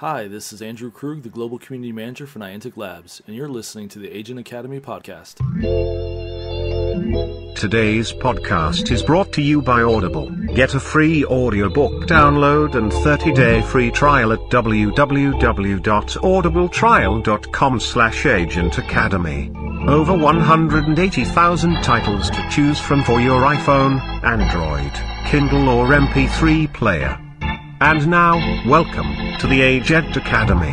Hi, this is Andrew Krug, the Global Community Manager for Niantic Labs, and you're listening to the Agent Academy podcast. Today's podcast is brought to you by Audible. Get a free audiobook download and 30-day free trial at www.audibletrial.com slash Agent Academy. Over 180,000 titles to choose from for your iPhone, Android, Kindle or MP3 player. And now, welcome to the Agent Academy.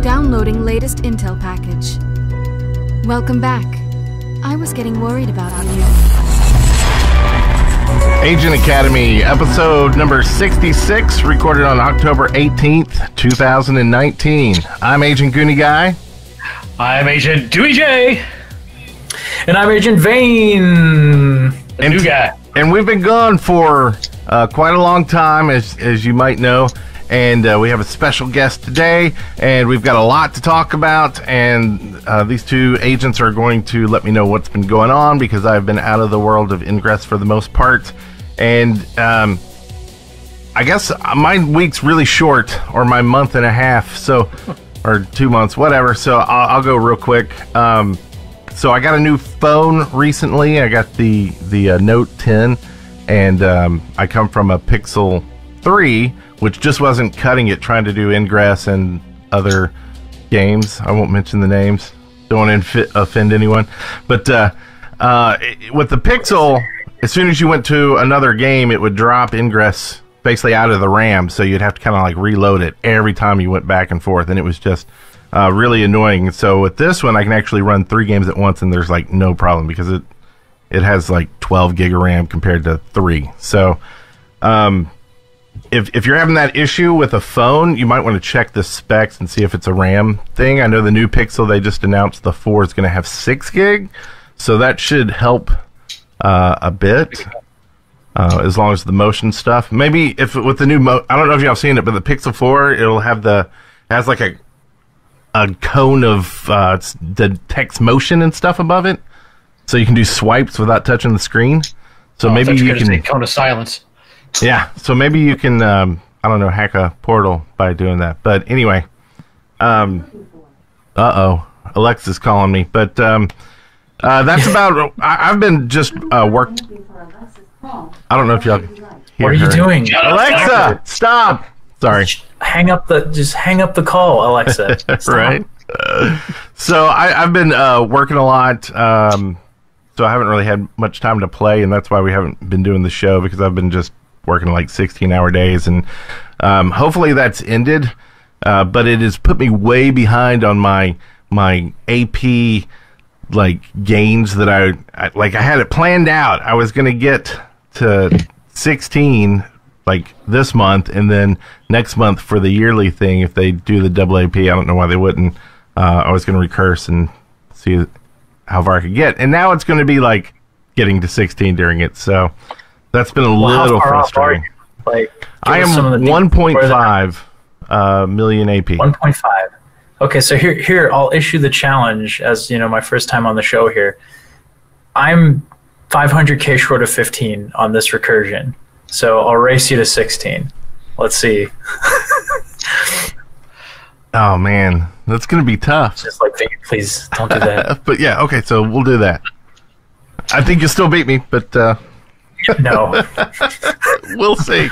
Downloading latest intel package. Welcome back. I was getting worried about you. Agent Academy, episode number 66, recorded on October 18th, 2019. I'm Agent Goonie Guy. I'm Agent Dewey J. And I'm Agent Vane, And- new guy. And we've been gone for uh, quite a long time, as, as you might know. And uh, we have a special guest today, and we've got a lot to talk about. And uh, these two agents are going to let me know what's been going on because I've been out of the world of Ingress for the most part. And um, I guess my week's really short, or my month and a half, so or two months, whatever. So I'll, I'll go real quick. Um, so I got a new phone recently. I got the the uh, Note 10, and um, I come from a Pixel 3, which just wasn't cutting it. Trying to do Ingress and other games. I won't mention the names. Don't want to infi- offend anyone. But uh, uh, it- with the Pixel, as soon as you went to another game, it would drop Ingress basically out of the RAM. So you'd have to kind of like reload it every time you went back and forth, and it was just uh, really annoying. So with this one, I can actually run three games at once, and there's like no problem because it it has like 12 gig of RAM compared to three. So um, if if you're having that issue with a phone, you might want to check the specs and see if it's a RAM thing. I know the new Pixel they just announced the four is going to have six gig, so that should help uh, a bit. Uh, as long as the motion stuff, maybe if with the new mo, I don't know if y'all seen it, but the Pixel Four, it'll have the has like a a cone of uh, s- detects motion and stuff above it, so you can do swipes without touching the screen. So Oh, maybe you were say can cone of silence. yeah, so maybe you can, um, I don't know, hack a portal by doing that. But anyway, um, uh oh, Alexa's calling me. But um, uh, that's about. I, I've been just uh, work. I don't know if y'all. Hear What are you her. doing? Alexa, stop! Sorry. Hang up the just hang up the call, Alexa. Right? Uh, so I, I've been uh, working a lot, um, so I haven't really had much time to play, and that's why we haven't been doing the show because I've been just working like 16 hour days, and um, hopefully that's ended. Uh, but it has put me way behind on my my AP like gains that I, I like. I had it planned out. I was gonna get to 16 like this month, and then next month for the yearly thing. If they do the double AP, I don't know why they wouldn't. Uh, I was gonna recurse and see how far I could get, and now it's gonna be like getting to 16 during it. So that's been a Well, little frustrating. Like I us some of am the details. Where the- 1.5 uh, million AP. 1.5. Okay, so here here I'll issue the challenge as you know my first time on the show here. I'm 500k short of 15 on this recursion, so I'll race you to 16. Let's see. Oh man, that's gonna be tough. Just like please don't do that. but yeah, okay, so we'll do that. I think you'll still beat me, but uh, No. we'll see.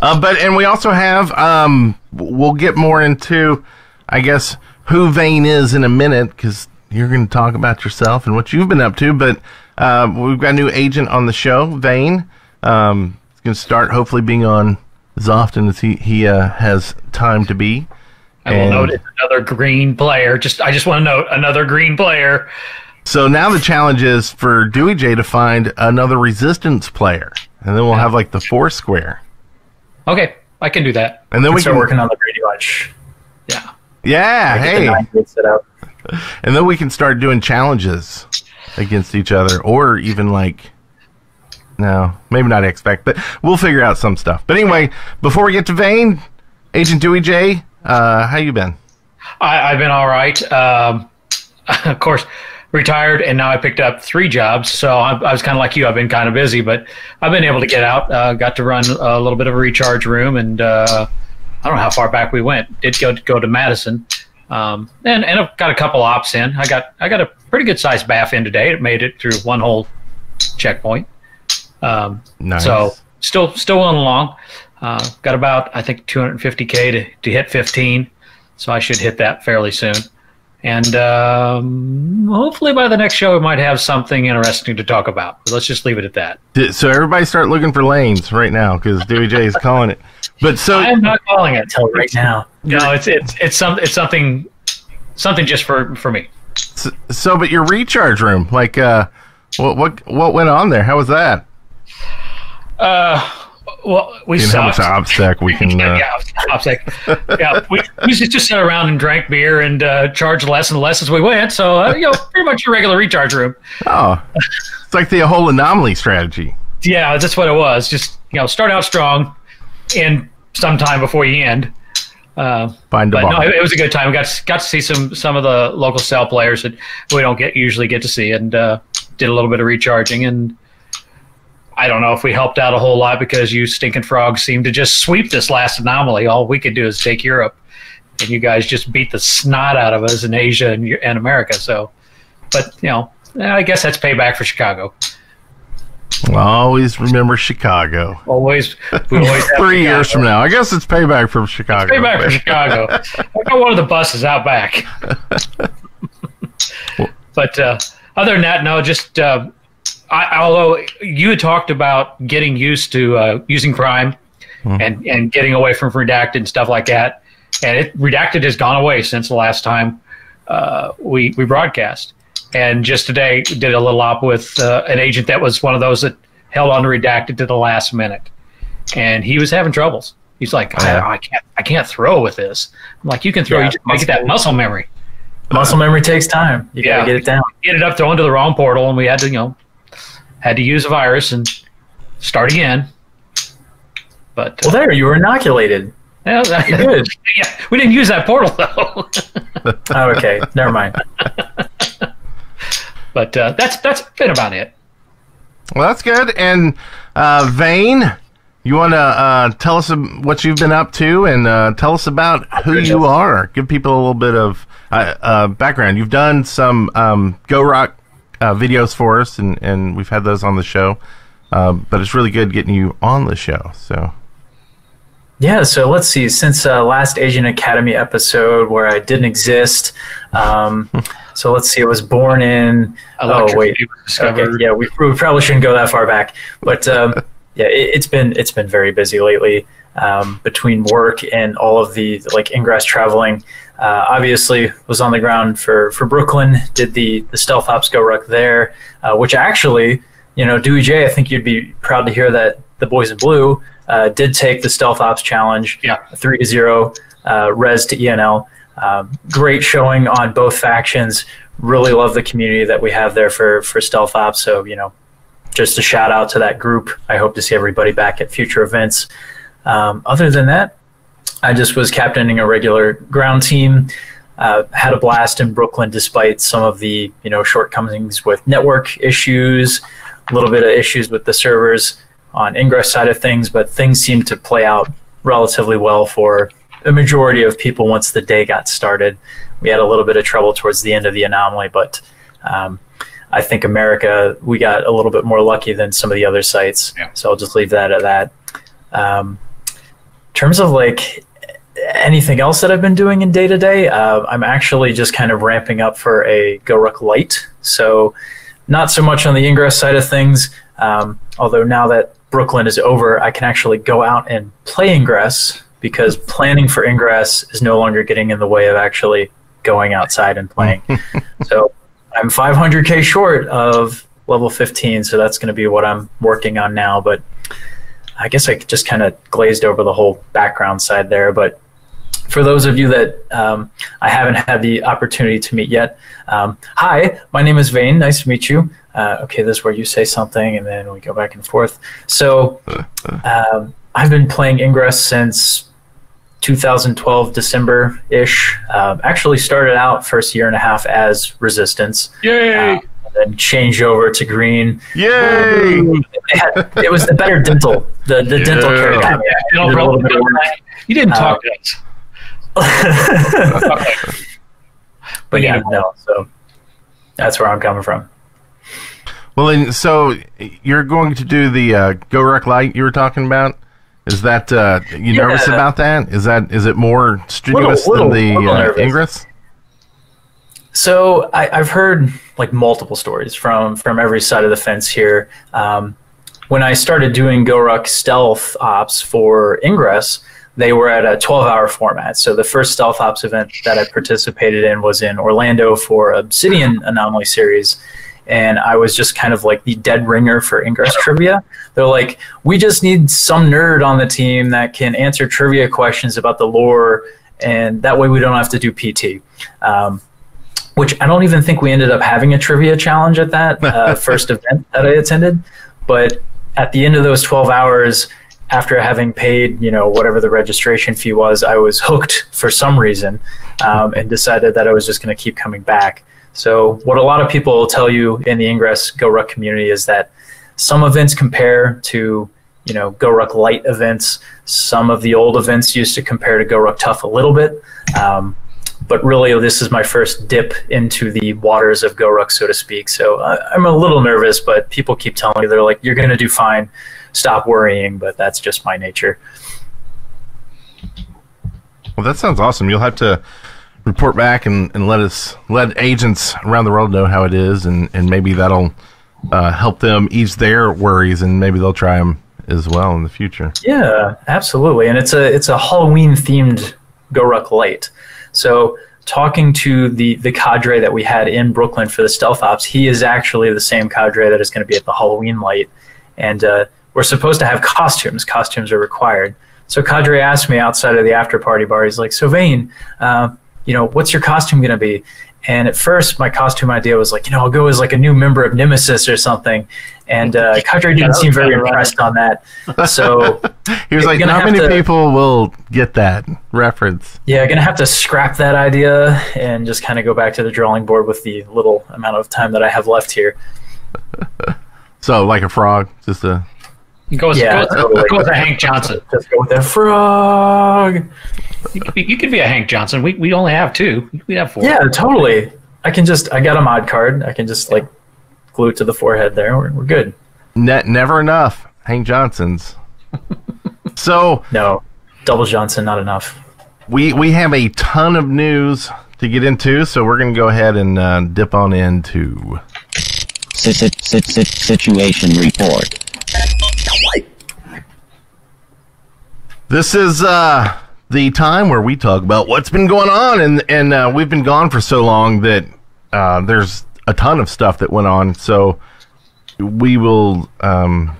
Uh, but and we also have um, we'll get more into, I guess, who Vane is in a minute because you're going to talk about yourself and what you've been up to. But uh, we've got a new agent on the show, Vane. Um, he's going to start hopefully being on as often as he he uh, has time to be. I will And- it's another green player. Just I just want to note another green player. So now the challenge is for Dewey J to find another resistance player, and then we'll have like the four square, Okay, I can do that. and then we can start can working on the Brady Bunch. Yeah. yeah, hey, nine grid set up. and then we can start doing challenges against each other, or even like no, maybe not expect, but we'll figure out some stuff. But anyway, before we get to Vane, Agent Dewey J, uh, how you been? I, I've been all right. Um, of course, retired, and now I picked up three jobs. So I, I was kind of like you. I've been kind of busy, but I've been able to get out. Uh, got to run a little bit of a recharge room, and uh, I don't know how far back we went. Did go go to Madison, um, and and I've got a couple ops in. I got I got a pretty good sized bath in today. It made it through one whole checkpoint. Um, Nice. So still still going along. Uh, got about I think 250k to, to hit 15, so I should hit that fairly soon. And um, hopefully by the next show we might have something interesting to talk about. But let's just leave it at that. So everybody start looking for lanes right now because Dewey J is calling it. But so I am not calling it. Tell right now. No, it's it's it's some it's something something just for for me. so but your recharge room, like uh, what what what went on there? How was that? Uh, well, we You know how sucked. much we can. Uh, yeah, yeah, we, we just, just sat around and drank beer and uh, charged less and less as we went. So, uh, you know, pretty much your regular recharge room. Oh, it's like the whole anomaly strategy. Yeah, that's what it was. Just, you know, start out strong and sometime before you end. Uh, Find the but no, it, it was a good time. We got to, got to see some some of the local cell players that we don't get usually get to see, and uh, did a little bit of recharging. And I don't know if we helped out a whole lot because you stinking frogs seemed to just sweep this last anomaly. All we could do is take Europe, and you guys just beat the snot out of us in Asia and, and America. So, but you know, I guess that's payback for Chicago. Always remember Chicago. Always, we always Three years from now, I guess it's payback from Chicago. Payback for Chicago. I got one of the buses out back. but uh, other than that, no, just uh, I, although you had talked about getting used to uh, using Prime and, and getting away from Redacted and stuff like that, and it Redacted has gone away since the last time uh, we we broadcast. And just today, did a little op with uh, an agent that was one of those that held on to Redacted to the last minute, and he was having troubles. He's like, Yeah. I, I can't, I can't throw with this. I'm like, you can throw. Yeah, you just gotta get that muscle memory. Muscle memory takes time. You Yeah. gotta get it down. Ended up throwing to the wrong portal, and we had to, you know, had to use a virus and start again. But Well, uh, there you were inoculated. yeah, that- Good. yeah, we didn't use that portal though. Oh, okay, never mind. but uh, that's that's been about it. Well, that's good. And uh, Vane, you want to uh, tell us what you've been up to and uh, tell us about who you are. Give people a little bit of uh, uh, background. You've done some um, GoRuck uh, videos for us, and, and we've had those on the show. Uh, but it's really good getting you on the show. So Yeah, so let's see. Since uh, last Agent Academy episode where I didn't exist, um, so let's see. I was born in. Oh wait. Okay, yeah, we, we probably shouldn't go that far back, but um, yeah, it, it's been it's been very busy lately um, between work and all of the like ingress traveling. Uh, obviously, was on the ground for for Brooklyn. Did the the stealth ops go ruck there, uh, which actually, you know, Dewey J. I think you'd be proud to hear that the boys in blue uh, did take the stealth ops challenge. Yeah. three to zero, uh, res to ENL. Um, great showing on both factions. Really love the community that we have there for for stealth ops. So you know, just a shout out to that group. I hope to see everybody back at future events. Um, other than that, I just was captaining a regular ground team. Uh, had a blast in Brooklyn despite some of the you know shortcomings with network issues, a little bit of issues with the servers on ingress side of things, but things seemed to play out relatively well for the majority of people once the day got started. We had a little bit of trouble towards the end of the anomaly, but um, I think America we got a little bit more lucky than some of the other sites. Yeah. So I'll just leave that at that. Um, in terms of like anything else that I've been doing in day to day, uh, I'm actually just kind of ramping up for a GoRuck Lite. So not so much on the ingress side of things. Um, although now that Brooklyn is over, I can actually go out and play ingress because planning for ingress is no longer getting in the way of actually going outside and playing. so I'm 500k short of level 15, so that's going to be what I'm working on now. But I guess I just kind of glazed over the whole background side there. But for those of you that um, I haven't had the opportunity to meet yet, um, hi, my name is Vane. Nice to meet you. Uh, okay, this is where you say something and then we go back and forth. So um, I've been playing Ingress since 2012 December ish. Um, actually started out first year and a half as Resistance. Yay! Uh, then changed over to Green. Yay! It, had, it was the better dental, the, the dental care. Yeah. company. You, Did a bro, little bit of work. you didn't Uh, talk to us. But yeah, no. So that's where I'm coming from. Well, then, so you're going to do the uh, Go Ruck Light you were talking about? Is that uh, you Yeah. nervous about that? Is that is it more strenuous little- than the uh. Ingress? So I, I've heard like multiple stories from from every side of the fence here. Um, when I started doing GoRuck stealth ops for Ingress, they were at a 12-hour format. So the first stealth ops event that I participated in was in Orlando for Obsidian Anomaly series. And I was just kind of like the dead ringer for Ingress trivia. They're like, we just need some nerd on the team that can answer trivia questions about the lore, and that way we don't have to do PT. Um, which I don't even think we ended up having a trivia challenge at that uh, first event that I attended. But at the end of those 12 hours, after having paid, you know, whatever the registration fee was, I was hooked for some reason um, and decided that I was just going to keep coming back. So, what a lot of people tell you in the Ingress Go Ruck community is that some events compare to, you know, Go Ruck light events. Some of the old events used to compare to Go Ruck tough a little bit. Um, but really this is my first dip into the waters of GoRuck, so to speak. So uh, I'm a little nervous, but people keep telling me they're like, "You're going to do fine. Stop worrying." But that's just my nature. Well, that sounds awesome. You'll have to report back and, and let us let agents around the world know how it is, and, and maybe that'll uh, help them ease their worries, and maybe they'll try them as well in the future. Yeah, absolutely. And it's a it's a Halloween themed GoRuck light. So talking to the the cadre that we had in Brooklyn for the stealth ops, he is actually the same cadre that is going to be at the Halloween light, and uh, we're supposed to have costumes. Costumes are required. So cadre asked me outside of the after party bar. He's like, "So Vane, uh, you know, what's your costume going to be?" And at first, my costume idea was like, you know, I'll go as like a new member of Nemesis or something. And uh, Cadre didn't seem very impressed on that. So He was like, gonna "Not many to- people will get that reference." Yeah, gonna have to scrap that idea and just kind of go back to the drawing board with the little amount of time that I have left here. So, like a frog, just a Go with, Yeah, go, with- totally. go with a Hank Johnson. Just go with the frog. You could, be, you could be a Hank Johnson. We, we only have two. We have four. Yeah, totally. I can just I got a mod card. I can just like glue it to the forehead there. We're, we're good. ne- never enough. Hank Johnson's. so No, double Johnson, not enough. we we have a ton of news to get into, so we're gonna go ahead and uh, dip on into. Sit, sit, sit, sit, situation report. This is uh, the time where we talk about what's been going on, and and uh, we've been gone for so long that uh, there's a ton of stuff that went on. So we will um,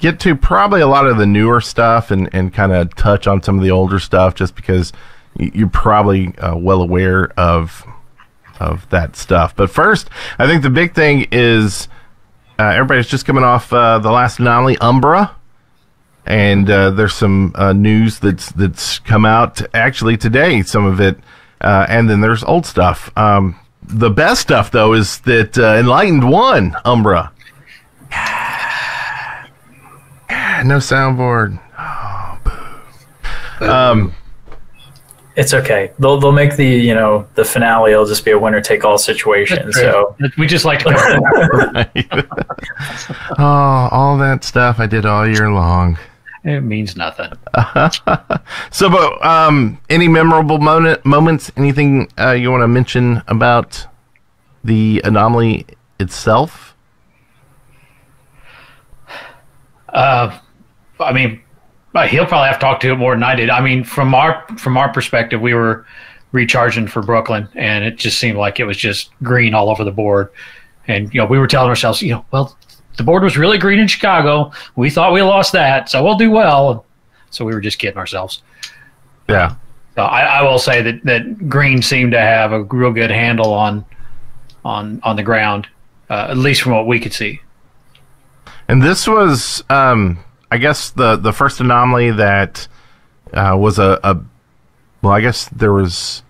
get to probably a lot of the newer stuff and and kind of touch on some of the older stuff, just because you're probably uh, well aware of of that stuff. But first, I think the big thing is uh, everybody's just coming off uh, the last anomaly, Umbra and uh, there's some uh, news that's that's come out actually today. Some of it, uh, and then there's old stuff. Um, the best stuff though is that uh, Enlightened won Umbra. no soundboard. Oh, boo. Um, It's okay. They'll they'll make the you know the finale. It'll just be a winner take all situation. So we just like to. oh, all that stuff I did all year long. It means nothing. So, but um, any memorable moment, moments? Anything uh, you want to mention about the anomaly itself? Uh, I mean, uh, he'll probably have to talk to it more than I did. I mean, from our from our perspective, we were recharging for Brooklyn, and it just seemed like it was just green all over the board. And you know, we were telling ourselves, you know, well, the board was really green in Chicago. We thought we lost that, so we'll do well. So we were just kidding ourselves. Yeah. So I, I will say that that Green seemed to have a real good handle on on on the ground, uh, at least from what we could see. And this was, um, I guess, the the first anomaly that uh, was a, a well, I guess there was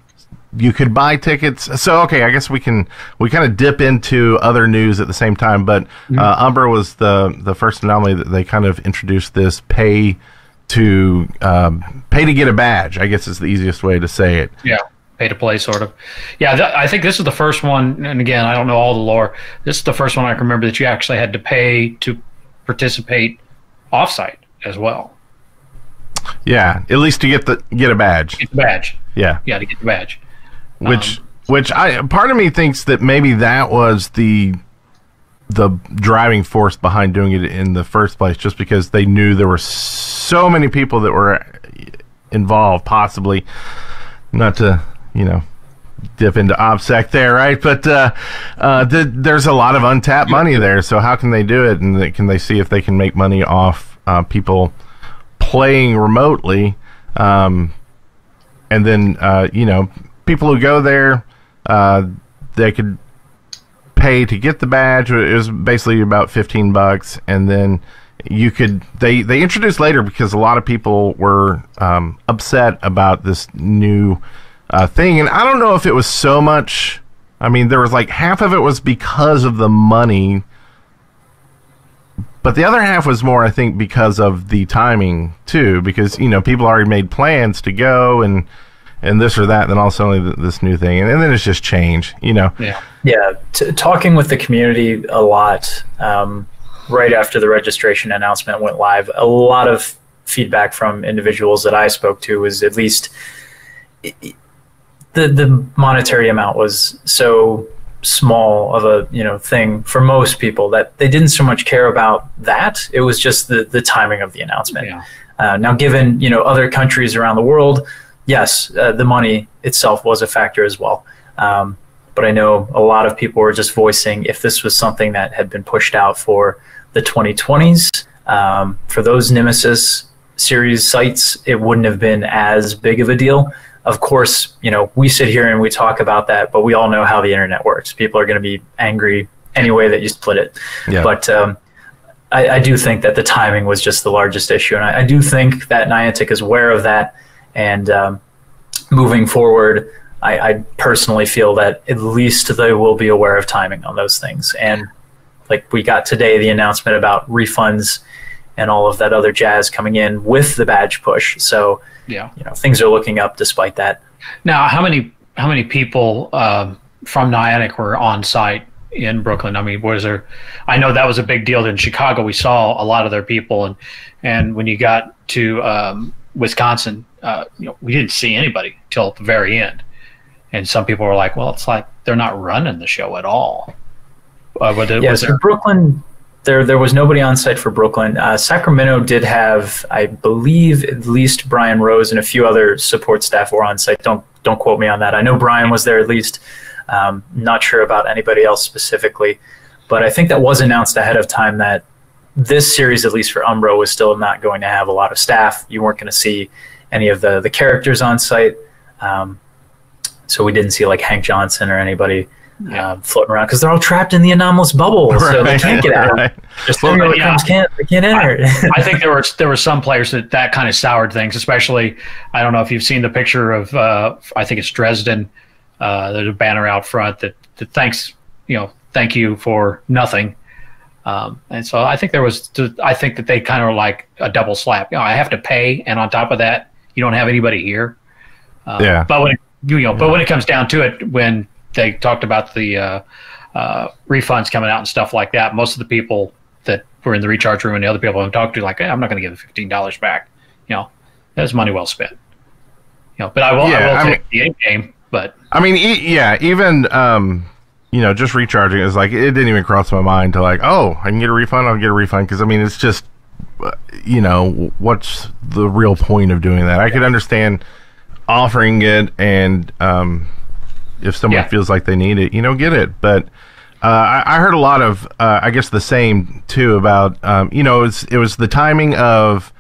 you could buy tickets. So okay, I guess we can we kind of dip into other news at the same time. But uh, Umbra was the the first anomaly that they kind of introduced this pay to um, pay to get a badge. I guess is the easiest way to say it. Yeah, pay to play, sort of. Yeah, th- I think this is the first one. And again, I don't know all the lore. This is the first one I can remember that you actually had to pay to participate offsite as well. Yeah, at least to get the get a badge. Get the badge. Yeah. Yeah, to get the badge. Which which I part of me thinks that maybe that was the the driving force behind doing it in the first place just because they knew there were so many people that were involved possibly. Not to you know dip into OPSEC there right? But uh, uh, the, there's a lot of untapped money there. So how can they do it? And they, can they see if they can make money off uh, people playing remotely um, and then uh, you know people who go there uh, they could pay to get the badge. It was basically about 15 bucks and then you could they they introduced later because a lot of people were um, upset about this new uh, thing. And i don't know if it was so much i mean there was like half of it was because of the money but the other half was more i think because of the timing too because you know people already made plans to go and and this or that and then all of a sudden this new thing and, and then it's just change you know Yeah. Yeah, t- talking with the community a lot um, right after the registration announcement went live. A lot of feedback from individuals that I spoke to was at least i- i- the the monetary amount was so small of a you know thing for most people that they didn't so much care about that. It was just the the timing of the announcement. Yeah. Uh, now, given you know other countries around the world, yes, uh, the money itself was a factor as well. Um, but I know a lot of people were just voicing if this was something that had been pushed out for the 2020s, um, for those Nemesis series sites, it wouldn't have been as big of a deal. Of course, you know, we sit here and we talk about that, but we all know how the internet works. People are going to be angry any way that you split it. Yeah. But um, I, I do think that the timing was just the largest issue, and I, I do think that Niantic is aware of that. And um, moving forward, I, I personally feel that at least they will be aware of timing on those things. And like we got today, the announcement about refunds and all of that other jazz coming in with the badge push. So Yeah. you know things are looking up despite that. Now, how many how many people um, from Niantic were on site in Brooklyn? I mean, was there? I know that was a big deal in Chicago. We saw a lot of their people, and and when you got to um, Wisconsin, uh, you know, we didn't see anybody till the very end. And some people were like, "Well, it's like they're not running the show at all." Uh, there, Yeah, was there- Brooklyn, there there was nobody on site for Brooklyn. Uh, Sacramento did have, I believe, at least Brian Rose and a few other support staff were on site. Don't don't quote me on that. I know Brian was there at least. Um, not sure about anybody else specifically, but I think that was announced ahead of time that this series, at least for Umbra, was still not going to have a lot of staff. You weren't going to see any of the the characters on site. Um, so we didn't see like Hank Johnson or anybody Yeah. um, floating around because they're all trapped in the anomalous bubble, so they can't get out. right. Just Well, well, yeah. comes can't they can't enter. I think there were there were some players that that kind of soured things, especially. I don't know if you've seen the picture of uh, I think it's Dresden. Uh, there's a banner out front that, that thanks you know thank you for nothing. Um, and so I think there was I think that they kind of like a double slap. You know, I have to pay, and on top of that, you don't have anybody here. Uh, Yeah. But when it, you know, but when it comes down to it, when they talked about the uh, uh, refunds coming out and stuff like that, most of the people that were in the recharge room and the other people I've talked to, like, hey, I'm not going to give the fifteen dollars back. You know, that's money well spent. You know, but I will, Yeah, I will I take the eight game. But I mean, e- yeah, even um, you know, just recharging is like it didn't even cross my mind to like, oh, I can get a refund. I'll get a refund because I mean, it's just, you know, what's the real point of doing that? I could understand offering it, and um, if someone Yeah. feels like they need it, you know, get it. But uh, I, I heard a lot of, uh, I guess, the same too about, um, you know, it was it was the timing of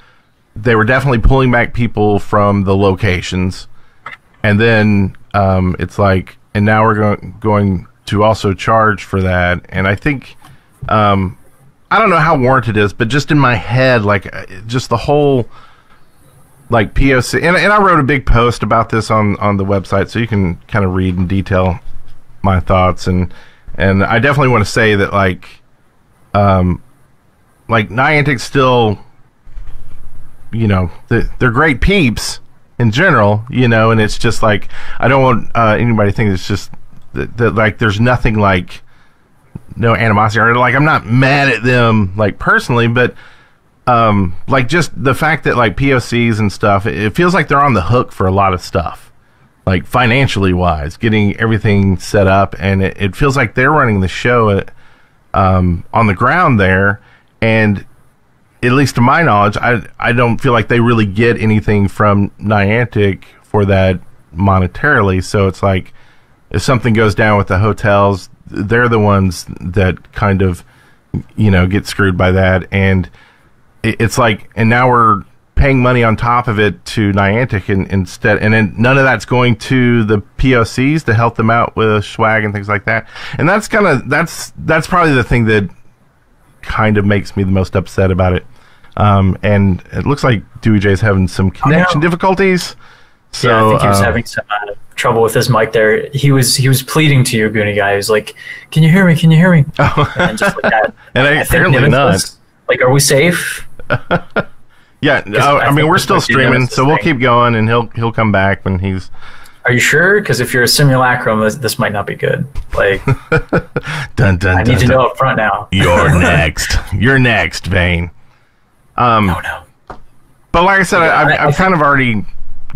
they were definitely pulling back people from the locations and then um, it's like, and now we're going going to also charge for that. And I think, um, I don't know how warranted it is, but just in my head, like, uh, just the whole like POC, and, and I wrote a big post about this on on the website, so you can kind of read in detail my thoughts and and I definitely want to say that like um like Niantic still you know they're, they're great peeps in general you know and it's just like I don't want uh, anybody to think it's just that, that like there's nothing like no animosity or like I'm not mad at them like personally but um like just the fact that like POCs and stuff it, it feels like they're on the hook for a lot of stuff like financially wise, getting everything set up, and it, it feels like they're running the show at, um, on the ground there. And at least to my knowledge, I I don't feel like they really get anything from Niantic for that monetarily. So it's like if something goes down with the hotels, they're the ones that kind of you know get screwed by that, and it, it's like, and now we're paying money on top of it to Niantic and, instead, and then none of that's going to the POCs to help them out with swag and things like that. And that's kind of that's that's probably the thing that kind of makes me the most upset about it. Um, and it looks like Dewey J is having some connection difficulties. So yeah, I think he was uh, having some uh, trouble with his mic there. He was he was pleading to you, Goonie guy. He was like, "Can you hear me? Can you hear me?" and just like that. And I- think apparently not. was Like, are we safe? yeah, uh, I I, mean we're still streaming, so we'll thing. keep going, and he'll he'll come back when he's Are you sure? Because if you're a simulacrum, this, this might not be good. Like, dun dun. I dun, need to know up front now. You're next. You're next, Vane. Um, No, no. But like I said, Yeah, I, I- I I've kind of already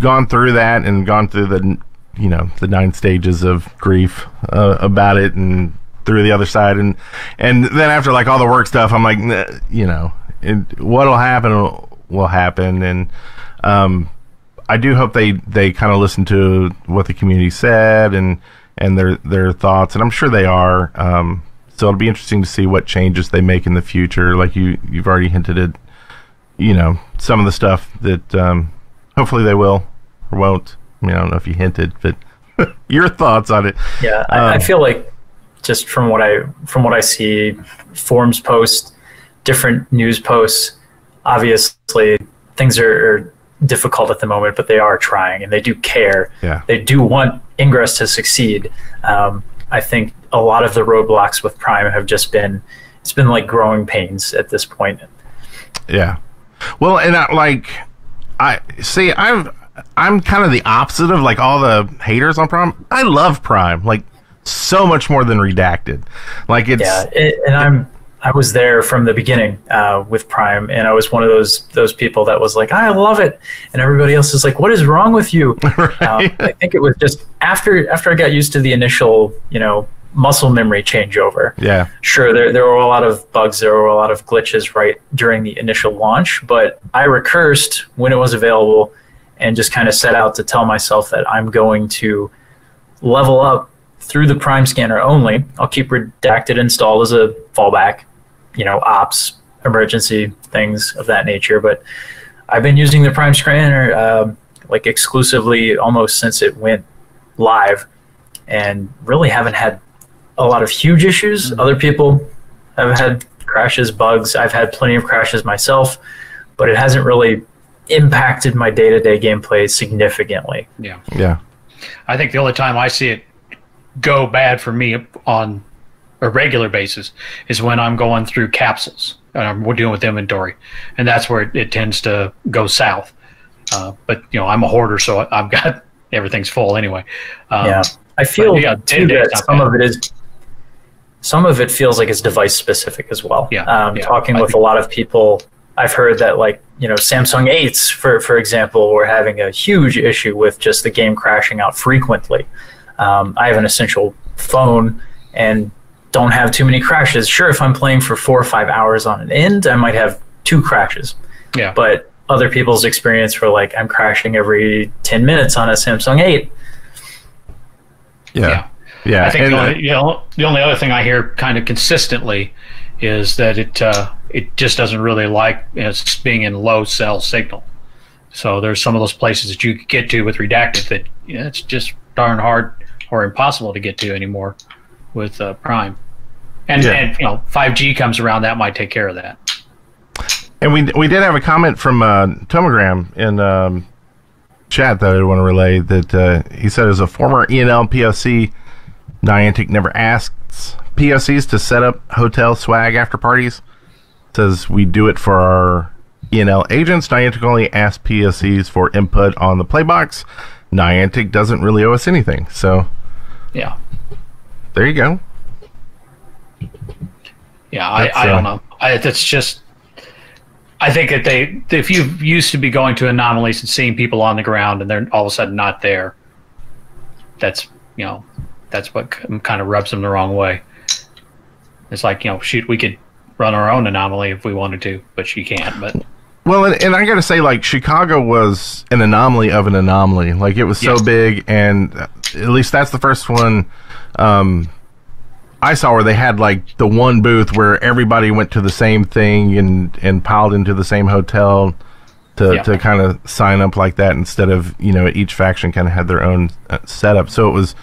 gone through that and gone through the, you know, the nine stages of grief uh, about it and through the other side, and and then after like all the work stuff, I'm like, you know, it, what'll happen will, happen, and um, I do hope they they kind of listen to what the community said and and their their thoughts, and I'm sure they are. Um, so it'll be interesting to see what changes they make in the future. Like you you've already hinted at you know some of the stuff that um, hopefully they will or won't. I mean, I don't know if you hinted, but your thoughts on it? Yeah, I, I Um, feel like just from what I from what I see, forums posts, different news posts. Obviously, things are, are difficult at the moment, but they are trying and they do care. Yeah. They do want Ingress to succeed. Um, I think a lot of the roadblocks with Prime have just been it's been like growing pains at this point. Yeah. Well, and I, like I see, I've I'm kind of the opposite of like all the haters on Prime. I love Prime like so much more than Redacted. Like it's Yeah, it, and I'm I was there from the beginning uh, with Prime, and I was one of those those people that was like, I love it, and everybody else is like, What is wrong with you? um, I think it was just after after I got used to the initial, you know, muscle memory changeover. yeah, Sure, there there were a lot of bugs, there were a lot of glitches right during the initial launch, but I recursed when it was available, and just kind of set out to tell myself that I'm going to level up through the Prime scanner only. I'll keep Redacted installed as a fallback, you know, ops, emergency things of that nature. But I've been using the Prime scanner um, like exclusively almost since it went live, and really haven't had a lot of huge issues. Other people have had crashes, bugs. I've had plenty of crashes myself, but it hasn't really impacted my day-to-day gameplay significantly. Yeah. yeah, I think the only time I see it go bad for me on a regular basis is when I'm going through capsules and I'm we're dealing with inventory, and that's where it, it tends to go south. Uh, but you know, I'm a hoarder, so I've got everything's full anyway. Um, yeah, I feel but yeah, too that some bad. of it is. Some of it feels like it's device specific as well. Yeah, Um, yeah, talking I with a lot of people, I've heard that like you know Samsung 8s, for for example, were having a huge issue with just the game crashing out frequently. Um, I have an essential phone and don't have too many crashes. Sure, if I'm playing for four or five hours on an end, I might have two crashes. yeah. But other people's experience were like I'm crashing every 10 minutes on a Samsung 8. yeah, yeah. I think the, uh, only, you know, the only other thing I hear kind of consistently is that it uh, it just doesn't really like it's being in low cell signal. So there's some of those places that you could get to with redacted that you know, it's just darn hard or impossible to get to anymore with uh, Prime. And, Yeah. and you know, 5G comes around, that might take care of that. And we we did have a comment from uh, Tomogram in um, chat that I want to relay that uh, he said as a former ENL POC, Niantic never asks POCs to set up hotel swag after parties. Says we do it for our ENL agents. Niantic only asks POCs for input on the playbox. Niantic doesn't really owe us anything. So Yeah. there you go. Yeah, I, I uh, don't know. I, that's just. I think that they, if you used to be going to anomalies and seeing people on the ground and they're all of a sudden not there, that's you know, that's what kind of rubs them the wrong way. It's like you know, shoot, we could run our own anomaly if we wanted to, but you can't. But Well, and, and I got to say, like Chicago was an anomaly of an anomaly. Like it was so Yes. big, and uh, at least that's the first one um, I saw where they had like the one booth where everybody went to the same thing and and piled into the same hotel to Yeah. to kind of sign up like that instead of you know each faction kind of had their own uh, setup. So it was.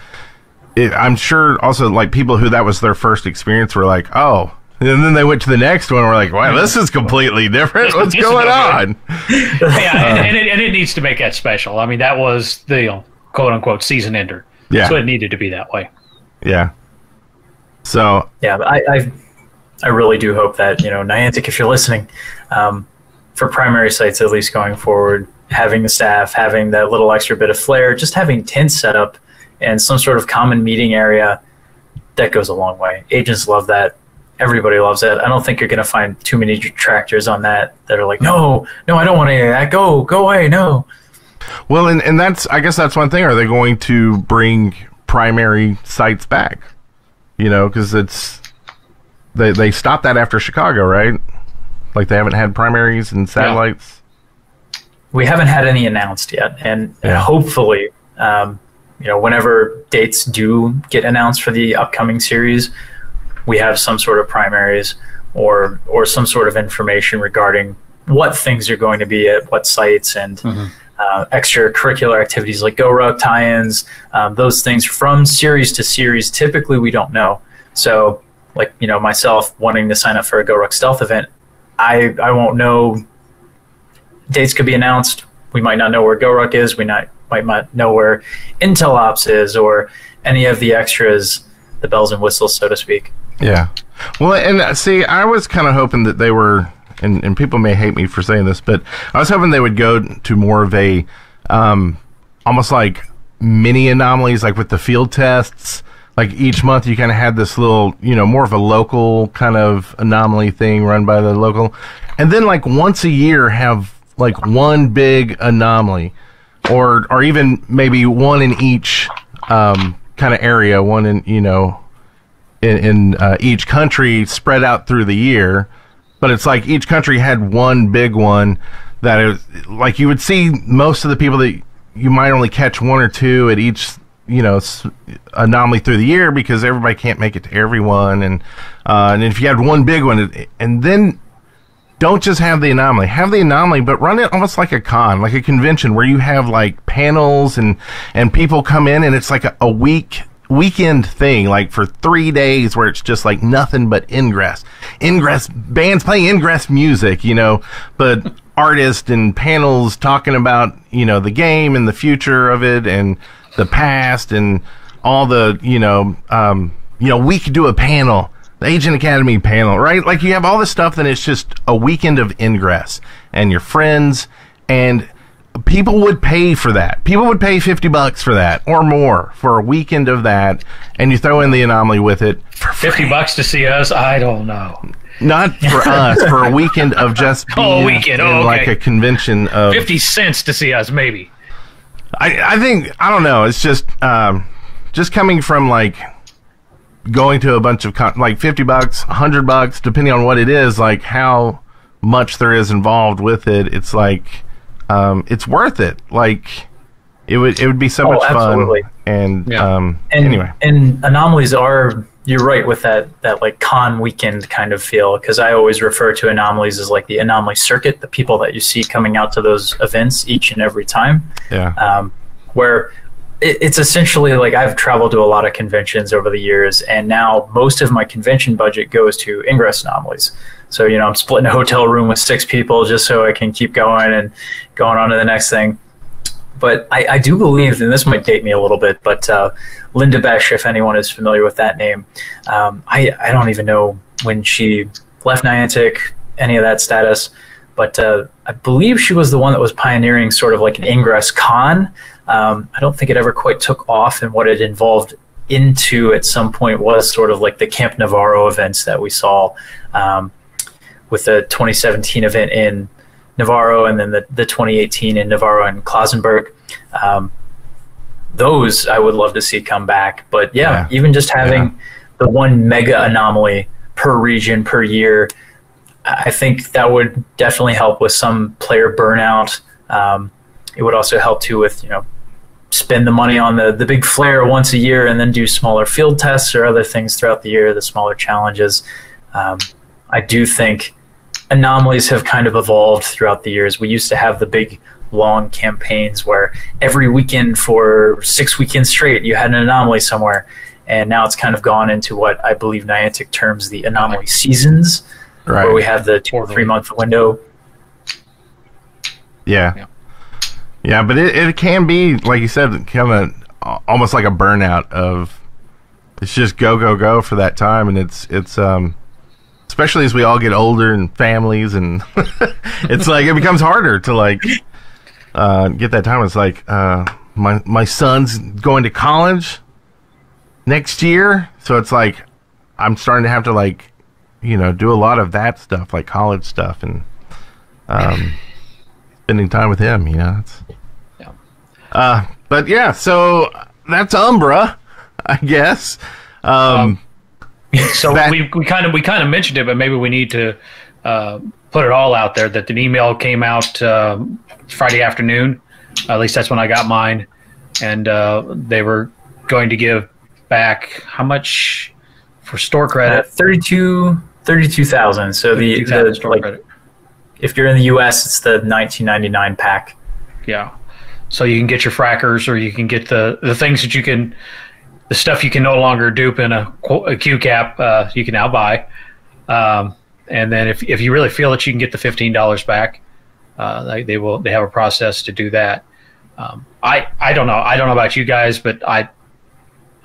It, I'm sure also like people who that was their first experience were like, oh. And then they went to the next one. and We're like, wow, this is completely different. What's going no on? yeah, and, and, it, and it needs to make that special. I mean, that was the you know, quote unquote season ender. Yeah. So it needed to be that way. Yeah. So Yeah, I, I, I really do hope that you know Niantic, if you're listening, um, for primary sites at least going forward, having the staff, having that little extra bit of flair, just having tents set up and some sort of common meeting area, that goes a long way. Agents love that. Everybody loves that. I don't think you're going to find too many detractors on that that are like, no, no, I don't want any of that. Go, go away. No. well, and and that's I guess that's one thing. Are they going to bring primary sites back? You know, because it's they they stopped that after Chicago, right? Like they haven't had primaries and satellites. we haven't had any announced yet, and, and Yeah. hopefully, um, you know, whenever dates do get announced for the upcoming series, we have some sort of primaries or or some sort of information regarding what things are going to be at what sites and uh, extracurricular activities like Go tie-ins, um, those things from series to series. Typically, we don't know. So, like you know, myself wanting to sign up for a Go Stealth event, I I won't know dates could be announced. We might not know where GoRuck is. We not, might not know where Intel Ops is or any of the extras, the bells and whistles, so to speak. Yeah. Well, and uh, see, I was kind of hoping that they were, and, and people may hate me for saying this, but I was hoping they would go to more of a, um, almost like mini anomalies, like with the field tests. Like each month, you kind of had this little, you know, more of a local kind of anomaly thing run by the local, and then like once a year have like one big anomaly, or or even maybe one in each um, kind of area, one in you know in, in uh, each country spread out through the year, but it's like each country had one big one that is like you would see most of the people that you might only catch one or two at each you know anomaly through the year because everybody can't make it to everyone. And uh, and if you had one big one and then don't just have the anomaly. Have the anomaly but run it almost like a con like a convention where you have like panels and and people come in and it's like a, a week weekend thing like for three days where it's just like nothing but ingress. Ingress bands playing ingress music you know but artists and panels talking about you know the game and the future of it and the past and all the you know um you know we could do a panel the Agent Academy panel, right? Like you have all this stuff, then it's just a weekend of ingress and your friends and people would pay for that. People would pay 50 bucks for that or more for a weekend of that. And you throw in the anomaly with it for free. Fifty bucks to see us? I don't know. Not for us, for a weekend of just Oh, weekend. in Oh, like a convention of. Fifty cents to see us, maybe. I, I think I don't know. It's just um, just coming from like going to a bunch of con- like fifty bucks, hundred bucks, depending on what it is. Like how much there is involved with it. It's like um, it's worth it. Like it would it would be so Oh, much absolutely. fun. And Yeah. um, And anyway, and anomalies are you're right with that that like con weekend kind of feel because I always refer to anomalies as like the anomaly circuit, the people that you see coming out to those events each and every time. yeah, um, where it, it's essentially like I've traveled to a lot of conventions over the years, and now most of my convention budget goes to ingress anomalies. So you know, I'm splitting a hotel room with six people just so I can keep going and going on to the next thing. But I, I do believe, and this might date me a little bit, but uh, Linda Besh, if anyone is familiar with that name, um, I I don't even know when she left Niantic, any of that status. But uh, I believe she was the one that was pioneering sort of like an Ingress con. Um, I don't think it ever quite took off, and what it involved into at some point was sort of like the Camp Navarro events that we saw um, with the 2017 event in Navarro and then the, the 2018 in Navarro and Klausenberg. Um, those I would love to see come back. But yeah, Yeah. even just having the one mega anomaly per region per year, I think that would definitely help with some player burnout. Um, it would also help too with you know spend the money on the the big flare once a year and then do smaller field tests or other things throughout the year, the smaller challenges. Um, I do think anomalies have kind of evolved throughout the years. We used to have the big long campaigns where every weekend for six weekends straight you had an anomaly somewhere. And now it's kind of gone into what I believe Niantic terms the anomaly seasons, Right. where we have the two or three month window. Yeah. Yeah. Yeah, but it, it can be, like you said, kind of almost like a burnout of it's just go, go, go for that time. And it's, it's, um, especially as we all get older and families and it's like it becomes harder to like uh, get that time. It's like uh, my, my son's going to college next year. So it's like I'm starting to have to like, you know, do a lot of that stuff, like college stuff and, um, spending time with him. You know, it's, Yeah. Uh, but yeah, so that's Umbra, I guess. Um, So That- we, we kind of we kind of mentioned it, but maybe we need to uh, put it all out there that the email came out um Friday afternoon. At least that's when I got mine, and uh, they were going to give back how much for store Uh, credit? 32 32,000. So the, 2,000 the store like, credit. If you're in the US, it's the 1999 pack. Yeah. So you can get your frackers, or you can get the the things that you can, the stuff you can no longer dupe in a, cap. Uh, you can now buy, um, and then if if you really feel that you can get the fifteen dollars back, uh, they, they will. They have a process to do that. Um, I I don't know. I don't know about you guys, but I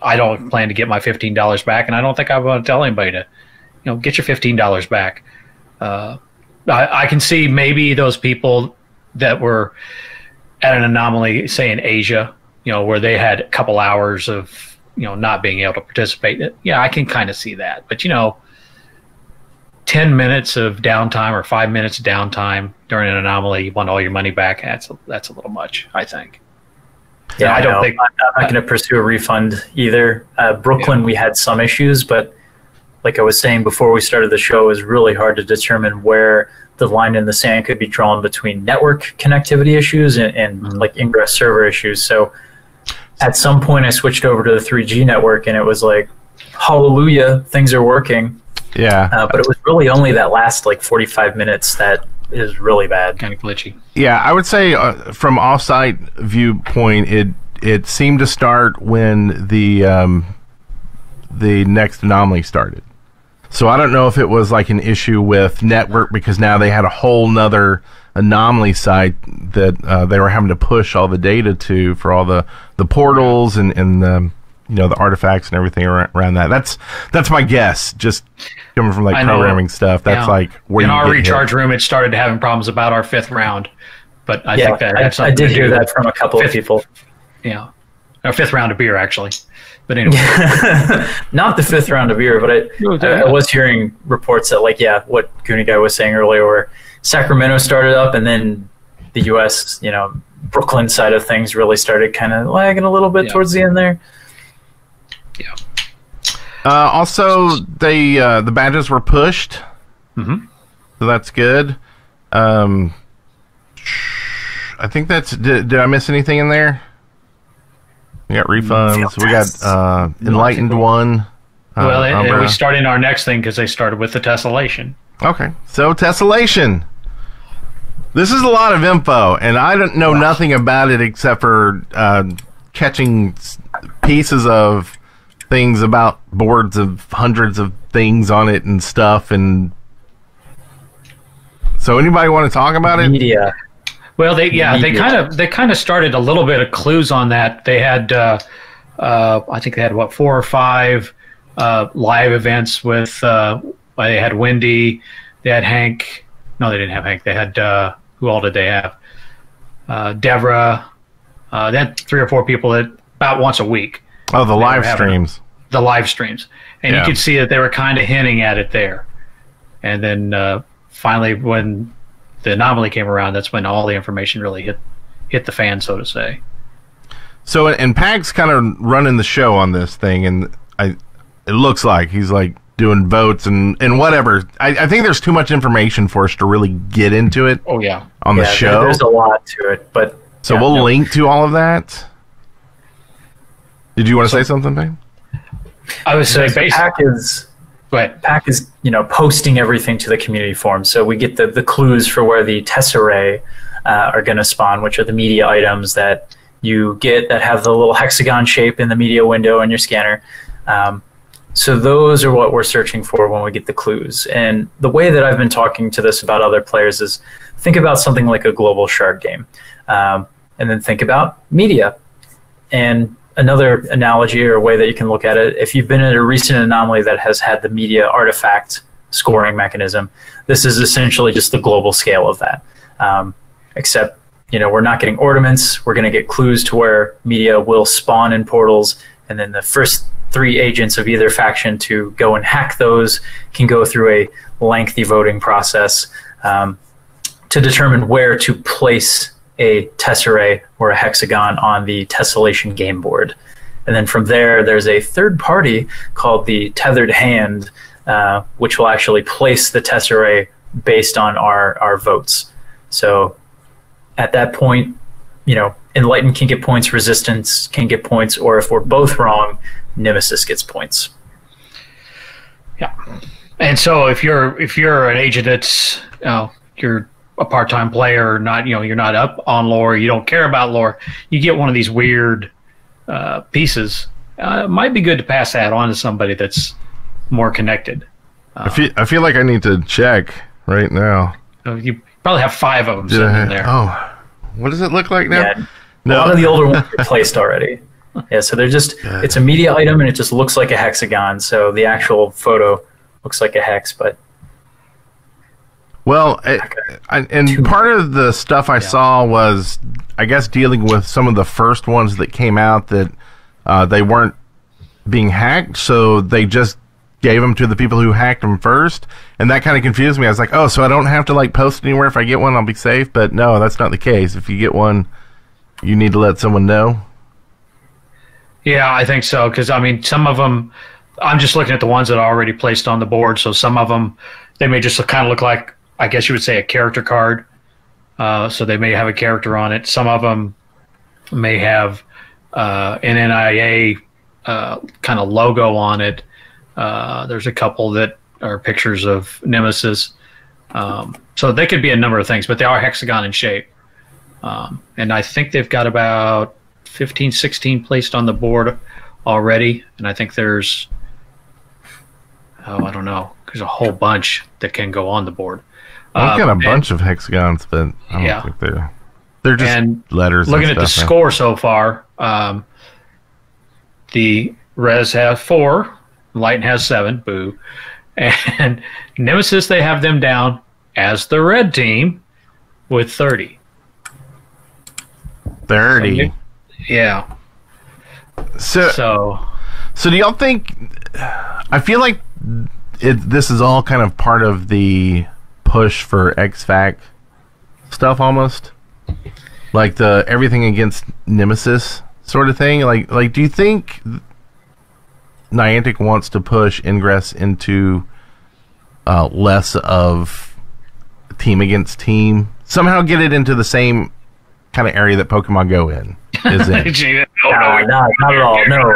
I don't plan to get my fifteen dollars back, and I don't think I want to tell anybody to, you know, get your fifteen dollars back. Uh, I, I can see maybe those people that were at an anomaly, say in Asia, you know, where they had a couple hours of, you know, not being able to participate. Yeah, I can kind of see that. But, you know, 10 minutes of downtime or five minutes of downtime during an anomaly, you want all your money back. That's a, that's a little much, I think. Yeah, I don't know. think- I'm not going to pursue a refund either. Uh, Brooklyn, we had some issues, but like I was saying before we started the show, it was really hard to determine where the line in the sand could be drawn between network connectivity issues and, and Mm-hmm. like ingress server issues. So at some point, I switched over to the 3G network, and it was like, hallelujah, things are working. yeah. Uh, but it was really only that last like 45 minutes that is really bad. Kind of glitchy. Yeah, I would say uh, from offsite viewpoint, it it seemed to start when the um, the next anomaly started. So I don't know if it was like an issue with network because now they had a whole nother anomaly site that uh, they were having to push all the data to for all the the portals and and the you know the artifacts and everything around, around that. That's that's my guess. Just coming from like I know. programming stuff. That's Yeah. like where in you our get hit. recharge room, it started having problems about our fifth round. But I yeah, think that had I, I did hear that from a couple of Fifth- people. Yeah. Our fifth round of beer, actually. But anyway. Not the fifth round of beer, but I, No, I, I was hearing reports that, like, yeah, what Goonie guy was saying earlier, where Sacramento started up and then the U.S., you know, Brooklyn side of things really started kind of lagging a little bit Yeah. towards the end there. yeah. Uh, also, they uh, the badges were pushed, Mhm. so that's good. Um, I think that's. Did, did I miss anything in there? We got refunds. We got uh, enlightened one. Uh, Well, and, and we start in our next thing because they started with the tessellation. Okay, so tessellation. This is a lot of info, and I don't know nothing about it except for uh, catching pieces of things about boards of hundreds of things on it and stuff, and So anybody want to talk about it? Media. Well, they yeah they kind of they kind of started a little bit of clues on that. They had uh, uh, I think they had what four or five uh, live events with uh, they had Wendy, they had Hank. No, they didn't have Hank. They had uh, who all did they have? Uh, Devra. Uh, they had three or four people that about once a week Oh, the live having streams. the live streams, and Yeah. you could see that they were kind of hinting at it there. And then uh, finally, when the anomaly came around, that's when all the information really hit hit the fan, so to say. So and Pag's kind of running the show on this thing, and I, it looks like he's like doing votes and and whatever. I, I think there's too much information for us to really get into it Oh yeah, on Yeah, the show. there's a lot to it, but so yeah, we'll no. link to all of that. Did you want to say something, Pag? I would say basically. Pack is But Pack is you know posting everything to the community forum, so we get the the clues for where the tesserae uh, are going to spawn, which are the media items that you get that have the little hexagon shape in the media window in your scanner. Um, so those are what we're searching for when we get the clues. And the way that I've been talking to this about other players is think about something like a global shard game, um, and then think about media. And another analogy or way that you can look at it, if you've been in a recent anomaly that has had the media artifact scoring mechanism, this is essentially just the global scale of that. Um, except, you know, we're not getting ornaments. We're going to get clues to where media will spawn in portals, and then the first three agents of either faction to go and hack those can go through a lengthy voting process um, to determine where to place a tesserae or a hexagon on the tessellation game board. And then from there, there's a third party called the tethered hand, uh, which will actually place the tesserae based on our, our votes. So at that point, you know, Enlightened can get points, Resistance can get points, or if we're both wrong, Nemesis gets points. Yeah. And so if you're if you're an agent that's you know, you're a part time player, not you know you're not up on lore, you don't care about lore, you get one of these weird uh, pieces. Uh, it might be good to pass that on to somebody that's more connected. I feel I feel like I need to check right now. You probably have five of them Did sitting I- in there. Oh, what does it look like now? Yeah, a lot of the older ones are placed already. Yeah, so they're just it's a media item and it just looks like a hexagon. So the actual photo looks like a hex, but Well, it, I, and part of the stuff I saw was, I guess, dealing with some of the first ones that came out that uh, they weren't being hacked, so they just gave them to the people who hacked them first, and that kind of confused me. I was like, oh, so I don't have to like post anywhere. If I get one, I'll be safe. But no, that's not the case. If you get one, you need to let someone know. Yeah, I think so. Because I mean, some of them, I'm just looking at the ones that are already placed on the board. So some of them, they may just kind of look like, I guess you would say, a character card. Uh, so they may have a character on it. Some of them may have uh, an NIA uh, kind of logo on it. Uh, there's a couple that are pictures of Nemesis. Um, so they could be a number of things, but they are hexagon in shape. Um, and I think they've got about 15, 16 placed on the board already. And I think there's, oh, I don't know, there's a whole bunch that can go on the board. I've Um, got a and bunch of hexagons, but I don't Yeah. think they're they're just And letters. Looking at the now. score so far, um, the Res have four, Light has seven, boo. And Nemesis, they have them down as the red team with 30. thirty. Yeah. So, So, So do y'all think? I feel like it, this is all kind of part of the push for XFAC stuff, almost like the everything against Nemesis sort of thing. Like, like, do you think Niantic wants to push Ingress into uh, less of team against team? Somehow get it into the same kind of area that Pokemon Go in is in. Gee, no, no, not at all. No.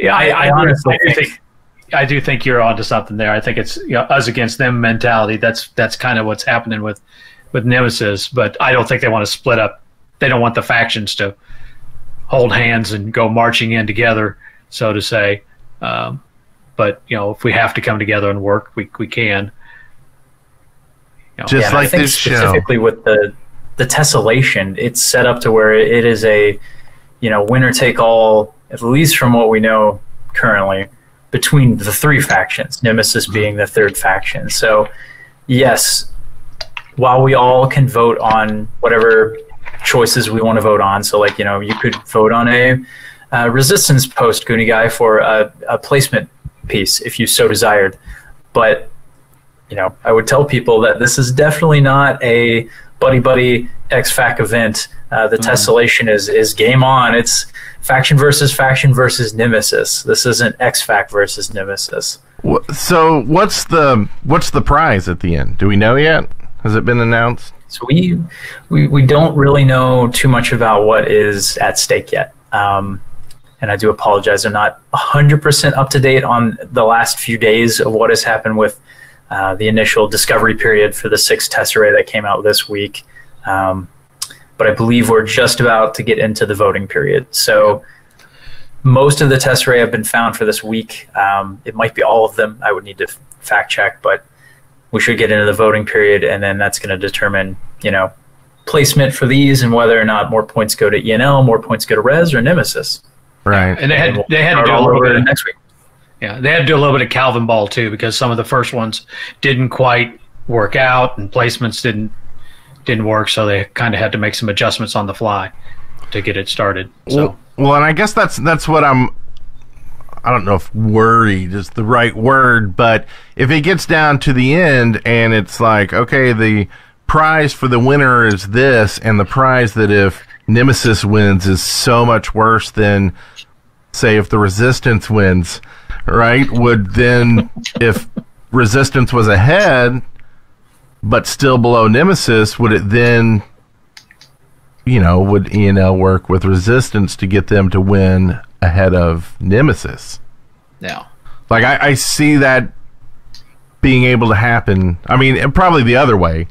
Yeah, I, I- I, I honestly I think- think I do think you're onto something there. I think it's you know, us against them mentality. That's that's kind of what's happening with with Nemesis. But I don't think they want to split up. They don't want the factions to hold hands and go marching in together, so to say. Um, but you know, if we have to come together and work, we we can. You know, Just Yeah, and I like think this show. specifically with the the tessellation, it's set up to where it is a you know winner take all, at least from what we know currently, between the three factions. Nemesis being the third faction. So yes, while we all can vote on whatever choices we want to vote on, so like you know you could vote on a uh, resistance post Goonie guy for a, a placement piece if you so desired, but you know, I would tell people that this is definitely not a buddy buddy XFAC event. Uh, the tessellation is is game on. It's faction versus faction versus nemesis. This isn't XFAC versus nemesis. So what's the what's the prize at the end? Do we know yet? Has it been announced? So we we, we don't really know too much about what is at stake yet. Um, and I do apologize. I'm not 100% up to date on the last few days of what has happened with uh, the initial discovery period for the six Tesserae that came out this week. Um, but I believe we're just about to get into the voting period. So most of the test Tesserae have been found for this week. Um, it might be all of them. I would need to fact check, but we should get into the voting period, and then that's going to determine, you know, placement for these and whether or not more points go to ENL, more points go to Res or Nemesis. Right. and they had we'll they had to do a little bit. Of, next week. yeah, they had to do a little bit of Calvin ball too because some of the first ones didn't quite work out and placements didn't didn't work, so they kind of had to make some adjustments on the fly to get it started. So Well, well, and I guess that's that's what I'm. I don't know if worried is the right word, but if it gets down to the end and it's like, okay, the prize for the winner is this, and the prize that if Nemesis wins is so much worse than, say, if the Resistance wins, right? Would then, if Resistance was ahead, but still below Nemesis, would it then you know, would ENL work with Resistance to get them to win ahead of Nemesis? yeah, Like, I, I see that being able to happen. I mean, and probably the other way,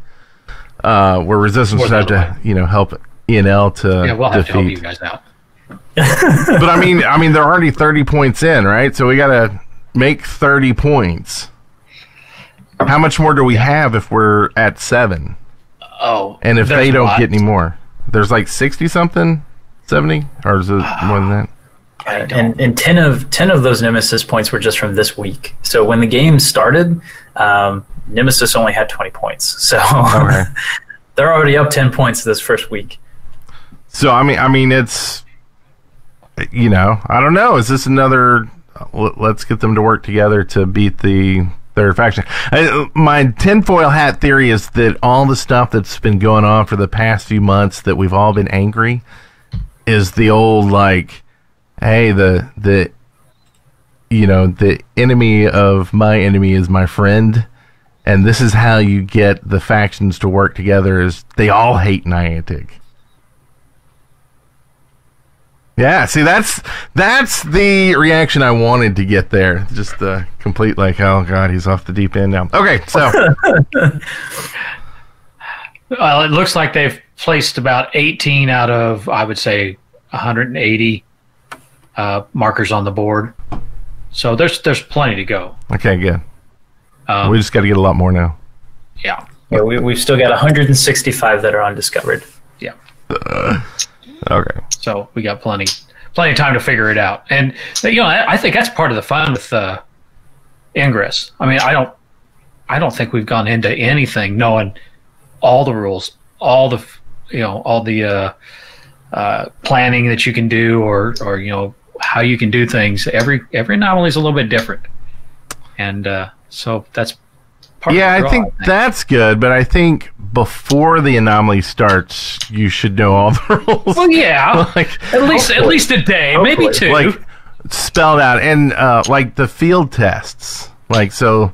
uh, where Resistance would have to, other you know, help ENL to yeah, we'll have to help you guys out. but I mean, I mean, they're already thirty points in, right? So we got to make thirty points. How much more do we have if we're at seven? Oh, And if they don't get any more, there's like sixty something, seventy, or is it more than that? And, and 10 of 10 of those Nemesis points were just from this week. So when the game started, um, Nemesis only had 20 points. So Okay. they're already up 10 points this first week. So I mean, I mean, it's you know, I don't know. Is this another? Let's get them to work together to beat the third faction. I, uh, my tinfoil hat theory is that all the stuff that's been going on for the past few months that we've all been angry is the old like, hey, the the you know the enemy of my enemy is my friend. And this is how you get the factions to work together is they all hate Niantic. Yeah, see that's that's the reaction I wanted to get there. Just the complete like, oh god, he's off the deep end now. Okay, so Well, it looks like they've placed about 18 out of, I would say, 180 uh, markers on the board. So there's there's plenty to go. okay, good. Um, we just got to get a lot more now. yeah, Yeah, we, we've still got 165 that are undiscovered. yeah. Okay. So we got plenty plenty of time to figure it out. And you know, I, I think that's part of the fun with uh, Ingress. I mean, I don't I don't think we've gone into anything knowing all the rules, all the you know, all the uh, uh, planning that you can do, or or you know how you can do things. Every every anomaly is a little bit different, and uh, so that's. Yeah, I think that's good, but I think before the anomaly starts, you should know all the rules. Well, yeah, like, at least at least a day, maybe two. like spelled out. And uh, like the field tests. Like so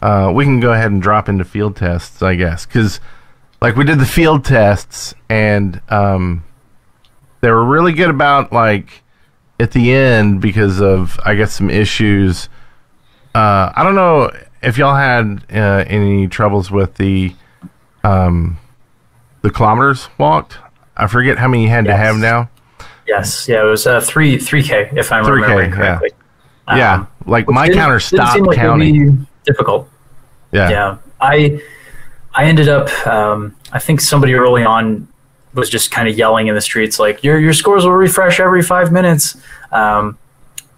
uh, we can go ahead and drop into field tests i guess. Because like we did the field tests and um, they were really good about like at the end because of i guess some issues. Uh, i don't know if y'all had uh, any troubles with the um, the kilometers walked i forget how many you had to have now Yes, yeah, it was uh, three 3K if I'm 3K, remembering yeah. correctly. yeah Um, like my counter stopped like counting Difficult. Yeah. Yeah, I I ended up, um, I think somebody early on was just kind of yelling in the streets, like, your, your scores will refresh every five minutes. Um,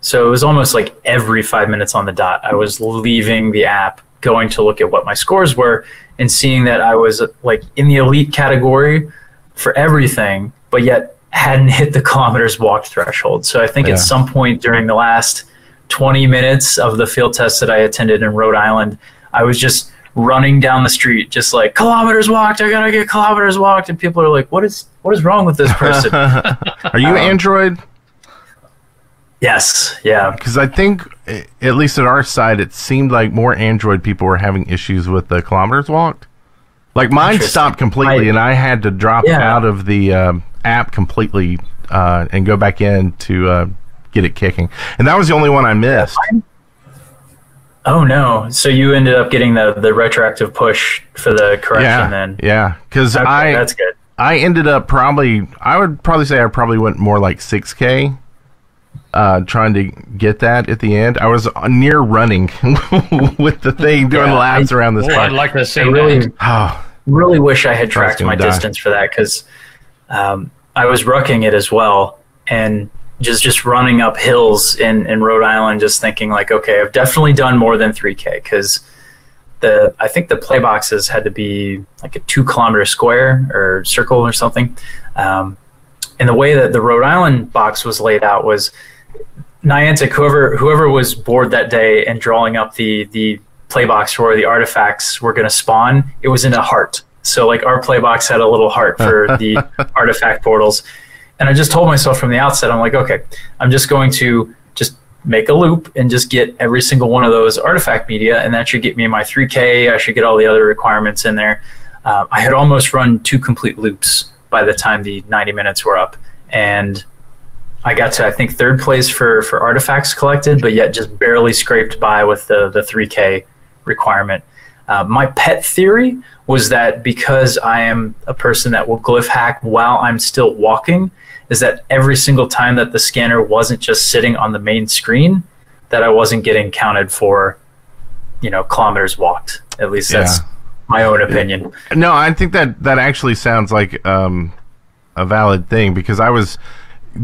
so it was almost like every five minutes on the dot, I was leaving the app, going to look at what my scores were, and seeing that I was like in the elite category for everything, but yet hadn't hit the kilometers walked threshold. So I think Yeah. at some point during the last 20 minutes of the field test that I attended in Rhode Island, I was just running down the street, just like kilometers walked. I gotta get kilometers walked, and people are like, "What is what is wrong with this person?" Are you um, Android? Yes, yeah, Because I think, at least at our side, it seemed like more Android people were having issues with the kilometers walked. Like mine stopped completely, I- and I had to drop Yeah. out of the um, app completely uh, and go back in to uh, get it kicking. And that was the only one I missed. Oh no! So you ended up getting the the retroactive push for the correction Yeah, then. yeah. Because Okay, I that's good. I ended up probably I would probably say I probably went more like 6k uh trying to get that at the end. I was near running with the thing doing Yeah, laps around this Boy, park. I'd like to see I really oh, really wish I had tracked gonna my die. distance for that because um, I was rucking it as well and just just running up hills in in Rhode Island, just thinking like, okay, I've definitely done more than 3K because the I think the play boxes had to be like a two kilometer square or circle or something. Um, and the way that the Rhode Island box was laid out was Niantic, whoever whoever was bored that day and drawing up the the play box where the artifacts were going to spawn, it was in a heart. So like our play box had a little heart for the artifact portals, and I just told myself from the outset, I'm like, okay, I'm just going to just make a loop and just get every single one of those artifact media, and that should get me my 3K. I should get all the other requirements in there. Um, I had almost run two complete loops by the time the 90 minutes were up, and I got to I think third place for for artifacts collected, but yet just barely scraped by with the the 3K requirement. Uh, my pet theory was that because I am a person that will glyph hack while I'm still walking, is that every single time that the scanner wasn't just sitting on the main screen, that I wasn't getting counted for, you know, kilometers walked. At least that's Yeah. my own opinion. No, I think that that actually sounds like um, a valid thing because I was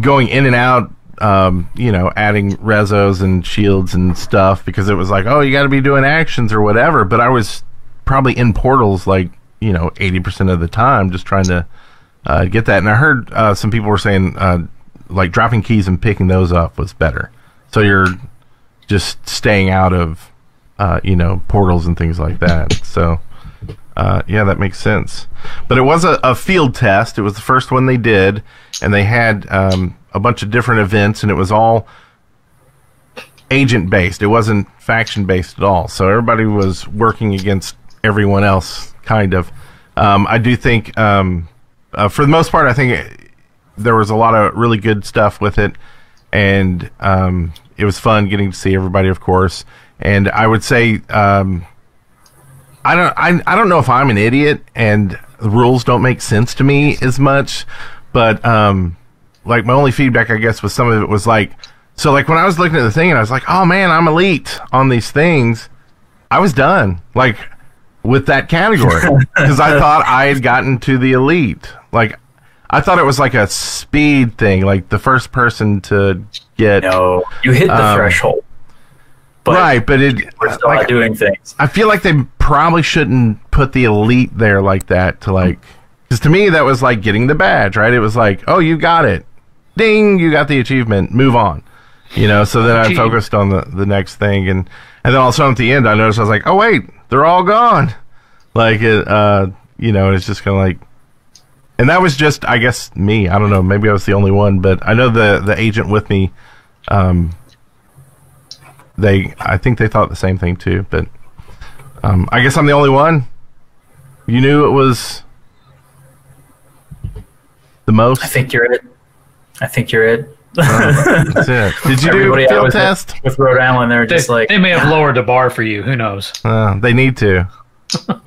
going in and out, um, you know, adding rezos and shields and stuff because it was like, oh, you got to be doing actions or whatever. But I was probably in portals like you know eighty percent of the time, just trying to uh, get that. And I heard uh, some people were saying uh, like dropping keys and picking those up was better. So you're just staying out of uh, you know portals and things like that. So. Uh, yeah, that makes sense. But it was a, a field test. It was the first one they did, and they had um, a bunch of different events, and it was all agent based. It wasn't faction based at all. So everybody was working against everyone else, kind of. Um, I do think, um, uh, for the most part, I think it, there was a lot of really good stuff with it, and um, it was fun getting to see everybody, of course. And I would say. I don't I, I don't know if I'm an idiot and the rules don't make sense to me as much, but um like my only feedback I guess was some of it was like so like when I was looking at the thing and I was like, "Oh man, I'm elite on these things." I was done like with that category because I thought I had gotten to the elite. Like I thought it was like a speed thing, like the first person to get No, you hit the Um, threshold. But right, but it we're still like, doing things. I feel like they probably shouldn't put the elite there like that to like because to me that was like getting the badge, right? It was like, oh, you got it, ding, you got the achievement, move on, you know. So then I focused on the the next thing, and and then all of a sudden at the end, I noticed I was like, oh wait, they're all gone, like it, uh, you know, it's just kind of like. And that was just, I guess, me. I don't know. Maybe I was the only one, but I know the the agent with me. Um, they, I think they thought the same thing too. But um, I guess I'm the only one. You knew it was the most. I think you're it. I think you're it. That's it. Did you do Everybody a I field test? with, with Rhode Island, they're They, just like, they may have lowered the bar for you. Who knows? Uh, they need to.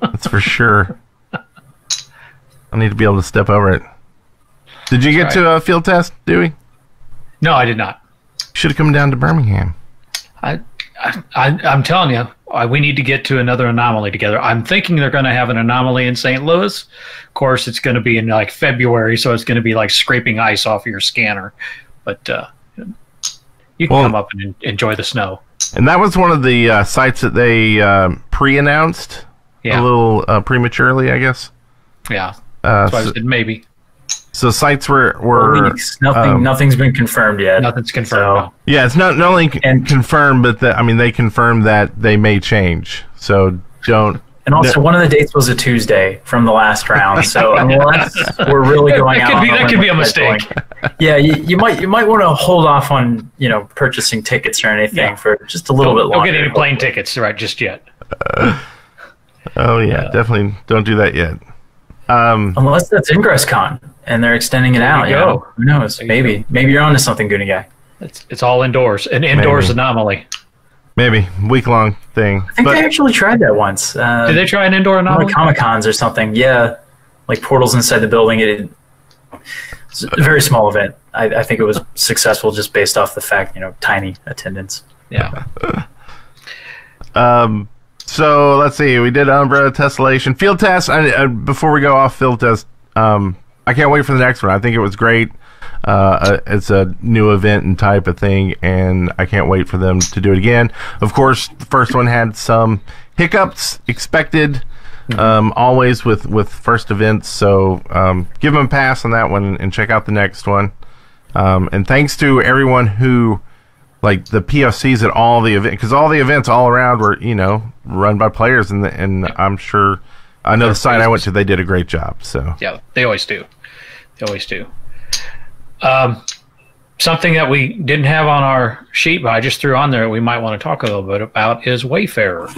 That's for sure. I need to be able to step over it. Did you get That's to a field test, Dewey? No, I did not. Should have come down to Birmingham. I, I, I'm telling you, uh, we need to get to another anomaly together. I'm thinking they're going to have an anomaly in St. Louis. Of course, it's going to be in like February, so it's going to be like scraping ice off your scanner. But uh, you can Well- come up and enjoy the snow. And that was one of the uh, sites that they uh, pre-announced Yeah, a little uh, prematurely, I guess. yeah. Uh, why I said maybe so sites were were Weeks. Nothing. um, nothing's been confirmed yet. nothing's confirmed. So- yeah, it's not not only And- confirmed, but the, I mean they confirmed that they may change. So don't. And also, No. one of the dates was a Tuesday from the last round. So unless we're really going That out, could be- that could be a mistake. going, yeah, you, you might you might want to hold off on you know purchasing tickets or anything Yeah. for just a little Don't, bit don't longer. get any plane tickets right just yet. Oh yeah, definitely don't do that yet. Um, Unless that's Ingress Con and they're extending it out. you You know? Who knows? There you Maybe maybe you're onto something, Goonie guy. It's it's all indoors, an indoors Maybe. anomaly. maybe week long thing. I think But they actually tried that once. Uh, Did they try an indoor one of anomaly? Comic Cons or something. Yeah, like portals inside the building. It, it's a very small event. I, I think it was successful just based off the fact you know tiny attendance. Yeah. Um, so let's see. We did Umbra tessellation field test. I, uh, before we go off field test, um, I can't wait for the next one. I think it was great. Uh, uh, it's a new event and type of thing, and I can't wait for them to do it again. Of course, the first one had some hiccups expected, um, always with with first events. So um, give them a pass on that one and check out the next one. Um, and thanks to everyone who like the POCs at all the events because all the events all around were you know run by players and the, and I'm sure I know the site I went to they did a great job so Yeah, they always do. They always do. Um, something that we didn't have on our sheet, but I just threw on there. We might want to talk a little bit about is Wayfarer.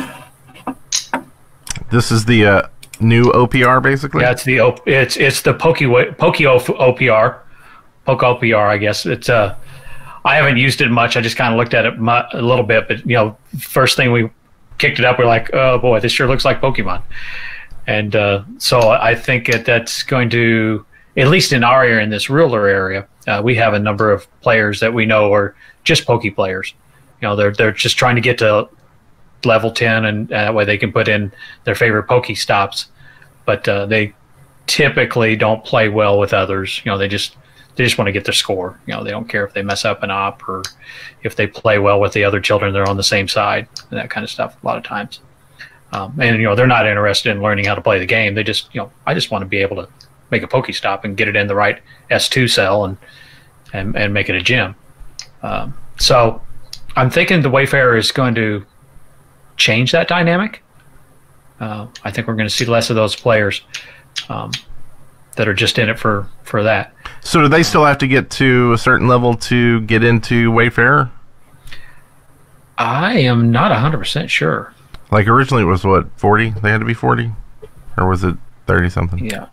this is the uh, new OPR basically Yeah, it's the it's it's the Poke Poke OPR, Poke OPR. I guess it's uh I haven't used it much. I just kind of looked at it mu- a little bit, but you know, first thing we kicked it up, we're like, oh boy, this sure looks like Pokemon. And uh, so I think that that's going to, at least in our area, in this rural area, uh, we have a number of players that we know are just Poke players. You know, they're they're just trying to get to level ten, and uh, that way they can put in their favorite Poke stops. But uh, they typically don't play well with others. You know, they just they just want to get their score. You know, they don't care if they mess up an op or if they play well with the other children. They're on the same side and that kind of stuff. A lot of times, um, and you know, they're not interested in learning how to play the game. They just, you know, I just want to be able to make a Pokestop and get it in the right S2 cell and and, and make it a gym. Um, so I'm thinking the Wayfarer is going to change that dynamic. Uh, I think we're going to see less of those players um, that are just in it for for that. so do they still have to get to a certain level to get into Wayfarer I am not 100% sure. like originally it was what 40 they had to be 40 or was it 30 something Yeah.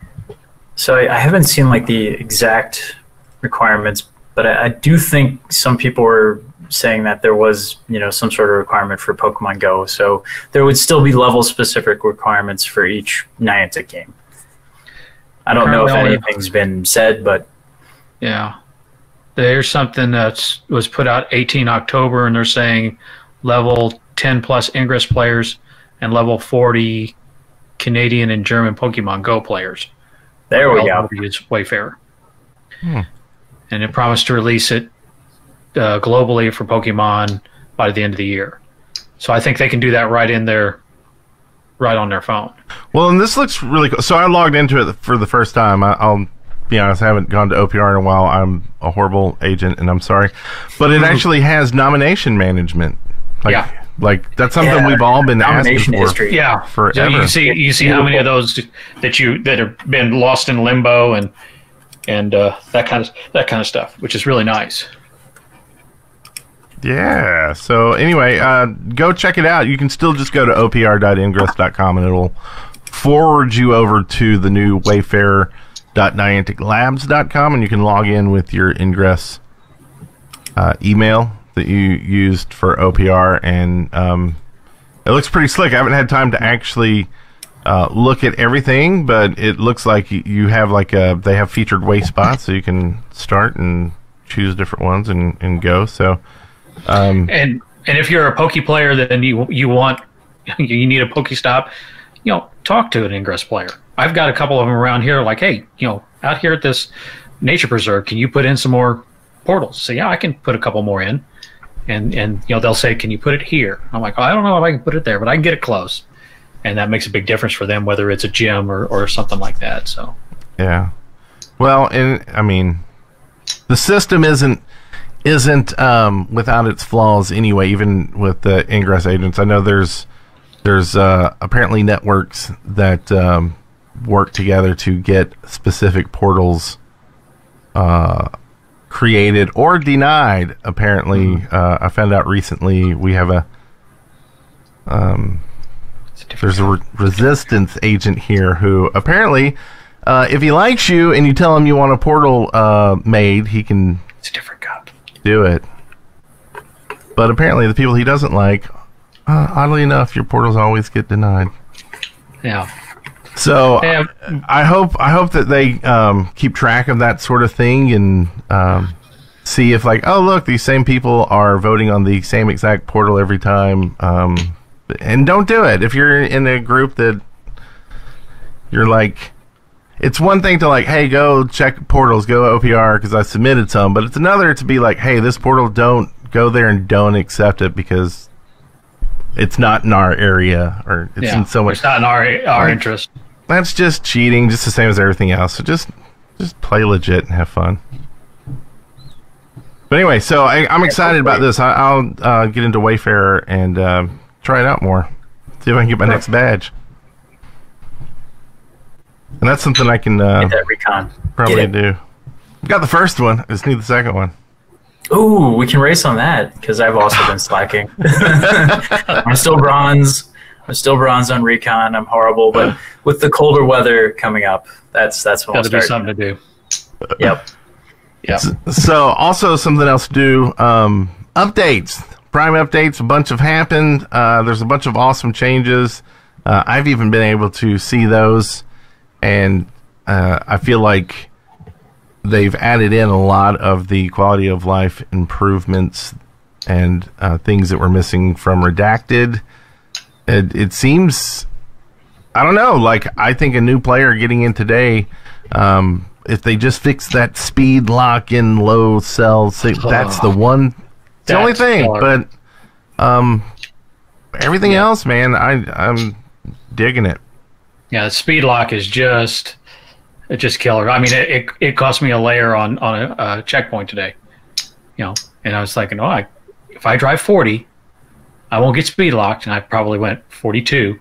So I I haven't seen like the exact requirements, but I, I do think some people were saying that there was you know some sort of requirement for Pokemon Go. So there would still be level specific requirements for each Niantic game. I don't know if anything's been said, but Yeah. There's something that was put out 18 October, and they're saying level 10 plus Ingress players and level 40 Canadian and German Pokemon Go players. there we go. to use Wayfarer. And it promised to release it uh, globally for Pokemon by the end of the year. So I think they can do that right in their, right on their phone. Well, and this looks really cool. So I logged into it for the first time. I, I'll be honest, I haven't gone to OPR in a while. I'm a horrible agent, and I'm sorry, but it actually has nomination management. Like, Yeah. like that's something Yeah, we've all been asking nomination for. history. Yeah, Forever. So you see, you see how many of those that you that have been lost in limbo and and uh, that kind of that kind of stuff, which is really nice. Yeah. So anyway, uh, go check it out. You can still just go to opr.ingress.com and it'll forward you over to the new wayfarer.nianticlabs.com and you can log in with your Ingress uh, email that you used for OPR and um, it looks pretty slick. I haven't had time to actually uh, look at everything, but it looks like you have like a they have featured Wayspots, so you can start and choose different ones and, and go. So Um, and and if you're a Poke player, then you you want you need a Pokestop, you know, talk to an Ingress player. I've got a couple of them around here. Like, hey, you know, out here at this nature preserve, can you put in some more portals? So yeah, I can put a couple more in, and and you know they'll say, can you put it here? I'm like, oh, I don't know if I can put it there, but I can get it close, and that makes a big difference for them whether it's a gym or or something like that. So Yeah. Well, and I mean, the system isn't isn't um, without its flaws anyway. Even with the ingress agents, I know there's there's uh, apparently networks that um, work together to get specific portals uh, created or denied. Apparently, uh, I found out recently we have a a there's a re- resistance agent here who apparently, uh, if he likes you and you tell him you want a portal uh, made, he can it's a different cup. Do it. But apparently, the people he doesn't like, uh, oddly enough, your portals always get denied. Yeah. So Yeah. I hope I hope that they um, keep track of that sort of thing and um, see if like oh look these same people are voting on the same exact portal every time um, and don't do it if you're in a group that you're like it's one thing to like hey go check portals go OPR because I submitted some but it's another to be like hey this portal don't go there and don't accept it because it's not in our area or it's yeah. in so much It's not in our our interest. that's just cheating, just the same as everything else. So just just play legit and have fun. But anyway, so I, I'm excited about this. I, I'll uh, get into Wayfarer and uh, try it out more. See if I can get my next badge. And that's something I can uh, Get that recon. probably Get do. I've got the first one. I just need the second one. Ooh, we can race on that because I've also been slacking. I'm still bronze. I'm still bronze on recon. I'm horrible, but with the colder weather coming up, that's that's when Got I'll to be start. something to do. Yep. Yeah. So also something else to do. Um, updates, Prime updates. A bunch have happened. Uh, there's a bunch of awesome changes. Uh, I've even been able to see those, and uh, I feel like they've added in a lot of the quality of life improvements and uh, things that were missing from Redacted. It, it seems, I don't know. Like I think a new player getting in today, um, if they just fix that speed lock in low cell, that's the one. It's the only thing, hard. but um, everything else, man, I I'm digging it. Yeah, the speed lock is just it's just killer. I mean, it, it, it cost me a layer on on a, a checkpoint today. You know, and I was thinking, oh, I, if I drive forty, I won't get speed locked, and I probably went forty two.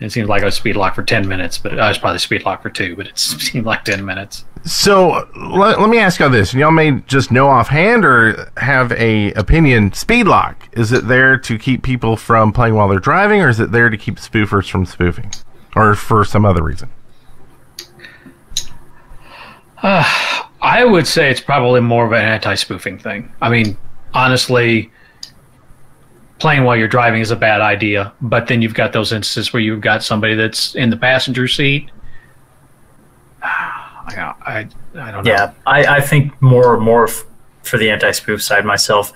It seemed like I was speed locked for ten minutes, but uh, I was probably speed locked for two, but it seemed like ten minutes. So let, let me ask y'all this, y'all may just know offhand or have a opinion. Speed lock is it there to keep people from playing while they're driving, or is it there to keep spoofers from spoofing, or for some other reason? Uh, I would say it's probably more of an anti-spoofing thing. I mean, honestly, playing while you're driving is a bad idea. But then you've got those instances where you've got somebody that's in the passenger seat. I, I, I don't know. Yeah, I, I think more more f- for the anti-spoof side myself,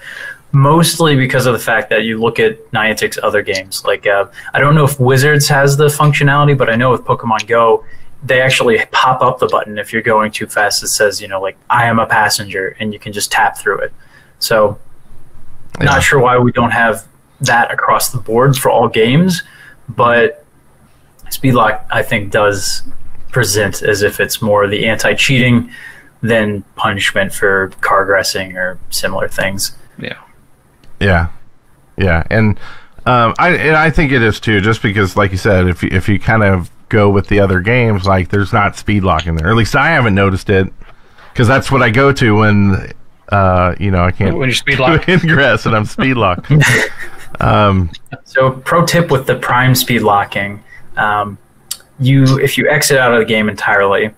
mostly because of the fact that you look at Niantic's other games. Like uh, I don't know if Wizards has the functionality, but I know with Pokemon Go, they actually pop up the button if you're going too fast. It says you know like I am a passenger, and you can just tap through it. So Yeah. not sure why we don't have that across the board for all games, but Speedlock I think does present as if it's more the anti-cheating than punishment for car gressing or similar things. Yeah. Yeah, yeah, and um, I and I think it is too. Just because, like you said, if you, if you kind of go with the other games, like there's not speed lock in there. At least I haven't noticed it because that's what I go to when uh, you know I can't When you're speed do locked. ingress and I'm speed locked. um, So, pro tip with the prime speed locking, um, you if you exit out of the game entirely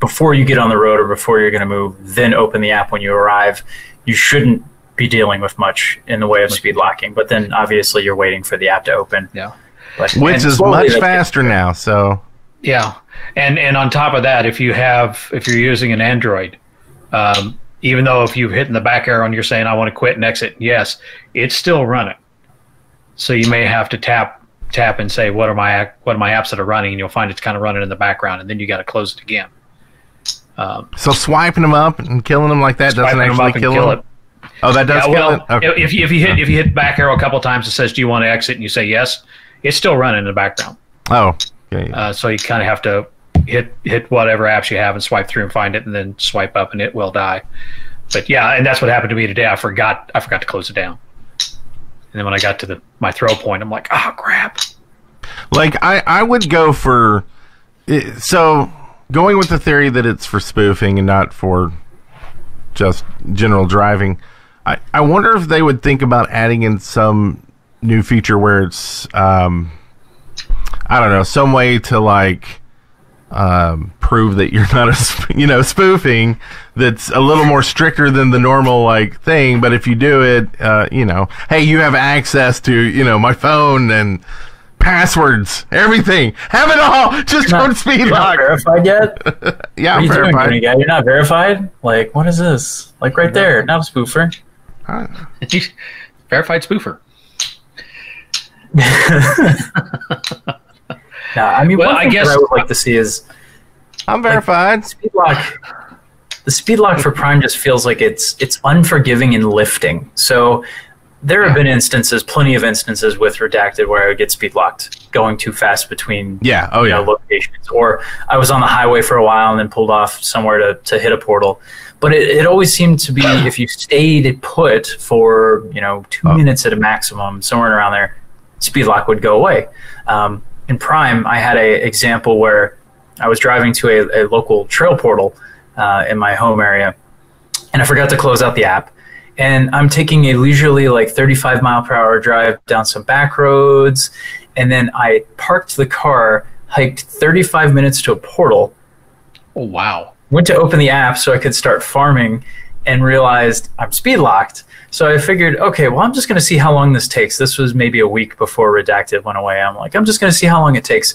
before you get on the road or before you're going to move, then open the app when you arrive. You shouldn't be dealing with much in the way of speed locking, but then obviously you're waiting for the app to open. Yeah. But, which is much that's- faster now. So Yeah, and and on top of that, if you have if you're using an Android, um, even though if you've hit in the back arrow and you're saying I want to quit and exit, yes, it's still running. So you may have to tap tap and say what are my what are my apps that are running, and you'll find it's kind of running in the background, and then you got to close it again. Um, So swiping them up and killing them like that doesn't swiping 'em actually up and kill, kill them. it. Oh, that does Yeah, well. Okay. if you if you hit if you hit back arrow a couple times, it says, "Do you want to exit?" and you say yes, it's still running in the background. oh, okay. Uh, so you kind of have to hit hit whatever apps you have and swipe through and find it, and then swipe up, and it will die. But yeah, and that's what happened to me today. I forgot I forgot to close it down, and then when I got to the my throw point, I'm like, "Oh crap!" Like I, I would go for so going with the theory that it's for spoofing and not for just general driving. I, I wonder if they would think about adding in some new feature where it's um, I don't know some way to like um, prove that you're not a sp- you know spoofing that's a little more stricter than the normal like thing. But if you do it, uh, you know, hey, you have access to you know my phone and passwords, everything, have it all. Just Not- don't speed You're not verified yet? Yeah, I'm you doing, verified. Guy? You're not verified? Like, what is this? Like right there, not a spoofer. Ah. Verified spoofer. Nah, I mean, Well, one I guess- that I would like to see is I'm verified. speed lock. The speed lock for Prime just feels like it's it's unforgiving in lifting. So there have been instances, plenty of instances with redacted where I would get speed locked going too fast between Yeah. Oh you know, yeah. locations. Or I was on the highway for a while and then pulled off somewhere to, to hit a portal. But it, it always seemed to be if you stayed put for, you know, two Oh. minutes at a maximum, somewhere around there, speed lock would go away. Um, in Prime, I had a example where I was driving to a, a local trail portal uh, in my home area, and I forgot to close out the app. And I'm taking a leisurely, like 35 mile per hour drive down some back roads, and then I parked the car, hiked 35 minutes to a portal, Oh wow! Went to open the app so I could start farming, and realized I'm speed locked. So I figured, okay, well, I'm just going to see how long this takes. This was maybe a week before Redacted went away. I'm like, I'm just going to see how long it takes.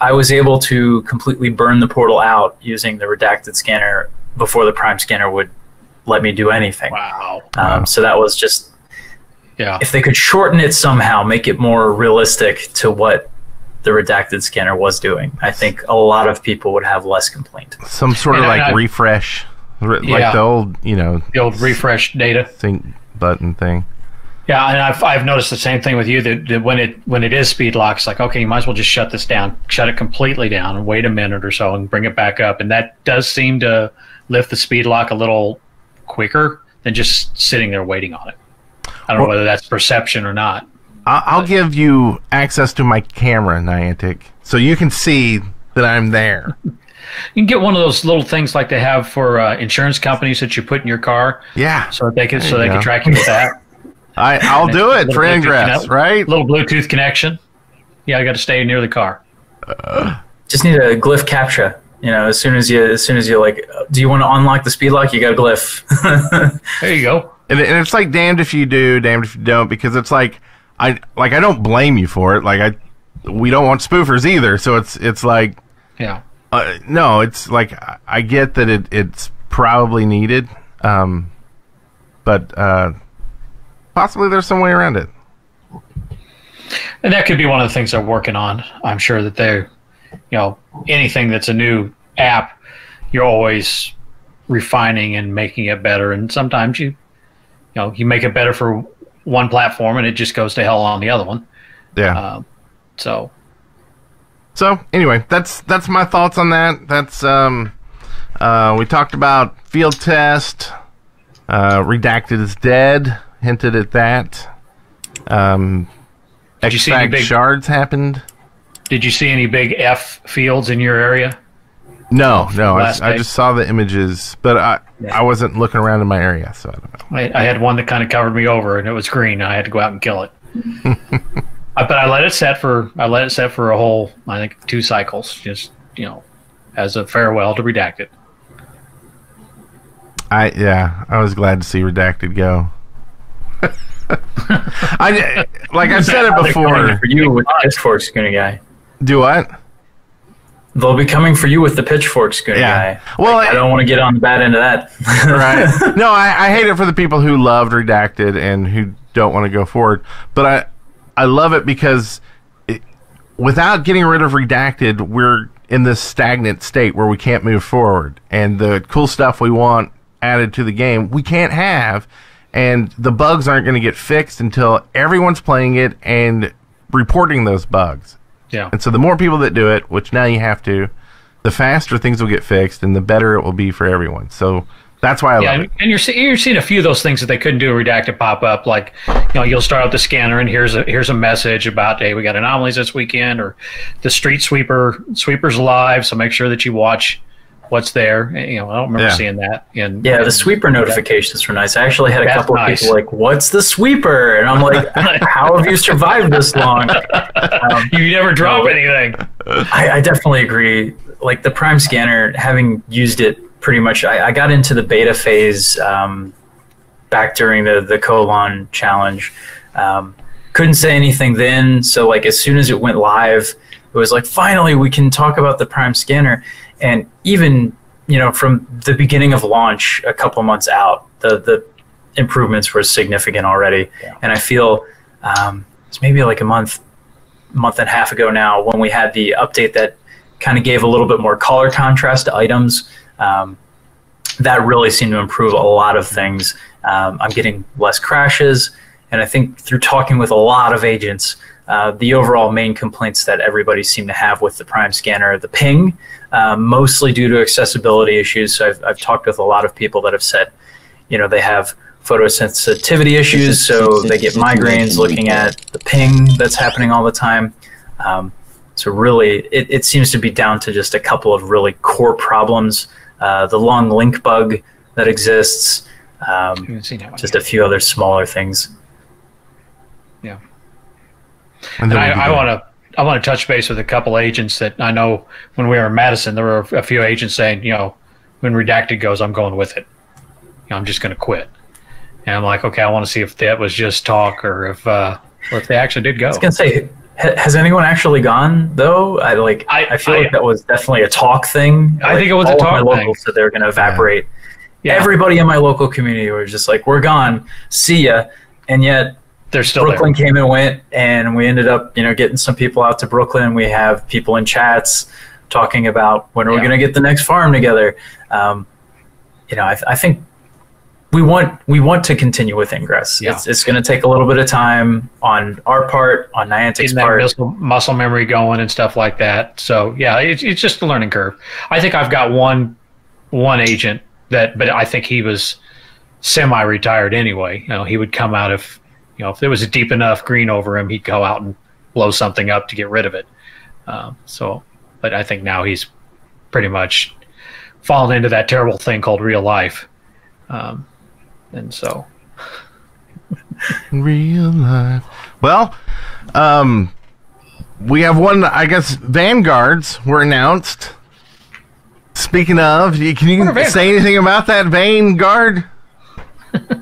I was able to completely burn the portal out using the Redacted scanner before the Prime scanner would let me do anything. Wow! Um, so that was just Yeah, if they could shorten it somehow, make it more realistic to what the redacted scanner was doing, I think a lot of people would have less complaint. Some sort of I- like I- refresh, r- Yeah. like the old you know the old refresh data. sync button thing. Yeah, and I've I've noticed the same thing with you that, that when it when it is speed lock, it's like okay, you might as well just shut this down, shut it completely down, and wait a minute or so, and bring it back up, and that does seem to lift the speed lock a little quicker than just sitting there waiting on it. I don't know whether that's perception or not. I'll, I'll give you access to my camera, Niantic, so you can see that I'm there. You can get one of those little things like they have for uh, insurance companies that you put in your car, Yeah, so that they can so they you can track you with that. I, I'll do it Little for ingress, connect- right? Little Bluetooth connection. Yeah, I got to stay near the car. Just need a glyph captcha. You know, as soon as you, as soon as you like, do you want to unlock the speed lock? You got a glyph. There you go. And, and it's like damned if you do, damned if you don't, because it's like I like I don't blame you for it. Like I, we don't want spoofers either. So it's it's like Yeah. uh, no, it's like I- get that it it's probably needed, um, but uh, possibly there's some way around it. And that could be one of the things they're working on. I'm sure that they're, you know, anything that's a new app, you're always refining and making it better. And sometimes you, you know, you make it better for one platform and it just goes to hell on the other one. Yeah. Um, so So anyway, that's that's my thoughts on that. That's um, uh, we talked about field test. Uh, redacted is dead. Hinted at that. Um, Did you see any big- shards happened? did you see any big F fields in your area? No, no. I, I just saw the images, but I I wasn't looking around in my area, so I don't know. I, I had one that kind of covered me over and it was green. I had to go out and kill it. I, but I let it set for I let it set for a whole I think two cycles, just you know, as a farewell to redacted. I yeah, I was glad to see redacted go. I like I've said it before. for you with the pitchfork schooner guy. Do what? They'll be coming for you with the pitchfork schooner Yeah. guy. Well, I don't want to get on the bad end of that. right. No, I, I hate it for the people who loved redacted and who don't want to go forward. But I, I love it because it, without getting rid of redacted, we're in this stagnant state where we can't move forward, and the cool stuff we want added to the game we can't have, and the bugs aren't going to get fixed until everyone's playing it and reporting those bugs. Yeah. And so the more people that do it, which now you have to, the faster things will get fixed and the better it will be for everyone. So that's why I Yeah, love and, it. and you're see- you're seeing a few of those things that they couldn't do a redacted pop up. Like, you know, you'll start out the scanner and here's a here's a message about hey, we got anomalies this weekend, or the street sweeper sweeper's live, so make sure that you watch what's there. You know, I don't remember Yeah. seeing that. In, Yeah, the sweeper notifications were nice. I actually had a That's couple nice. of people like, "What's the sweeper?" And I'm like, "How have you survived this long?" Um, You never drop No. anything. I, I definitely agree. Like the Prime Scanner, having used it pretty much, I, I got into the beta phase um, back during the the Colon challenge. Um, couldn't say anything then, so like as soon as it went live, it was like finally we can talk about the Prime Scanner. And even you know from the beginning of launch, a couple months out, the the improvements were significant already. And I feel um, it's maybe like a month month and a half ago now when we had the update that kind of gave a little bit more color contrast to items. Um, that really seemed to improve a lot of things. Um, I'm getting less crashes, and I think through talking with a lot of agents, uh, the overall main complaints that everybody seemed to have with the Prime Scanner, the ping, um, mostly due to accessibility issues. So I've, I've talked with a lot of people that have said, you know, they have photosensitivity issues, so they get migraines looking at the ping that's happening all the time. Um, so really, it, it seems to be down to just a couple of really core problems. Uh, the long link bug that exists, um, that one just a few other smaller things. Yeah. And And then I, I want to I want to touch base with a couple agents that I know when we were in Madison, there were a few agents saying, you know, when redacted goes, I'm going with it. You know, I'm just going to quit. And I'm like, okay, I want to see if that was just talk or if uh, or if they actually did go. I was gonna say, has anyone actually gone though? I like. I- I, feel I- like that was definitely a talk thing. I Like, think it was a all of talk my thing. locals said they're gonna evaporate. Yeah. Everybody in my local community was just like, "We're gone, see ya," and yet They're still Brooklyn came and went, and we ended up, you know, getting some people out to Brooklyn. We have people in chats talking about when are we going to get the next farm together. Um, you know, I, I think we want we want to continue with Ingress. Yeah. It's, it's going to take a little bit of time on our part, on there. Niantic's part. muscle, muscle memory going and stuff like that. So yeah, it's, it's just a learning curve. I think I've got one one agent that, but I think he was semi-retired anyway. You know, he would come out if you know if there was a deep enough green over him, he'd go out and blow something up to get rid of it. Um, so, but I think now he's pretty much fallen into that terrible thing called real life. Um, and so, Real life. Well, um, we have one. I guess vanguards were announced. Speaking of, can you say anything about that vanguard?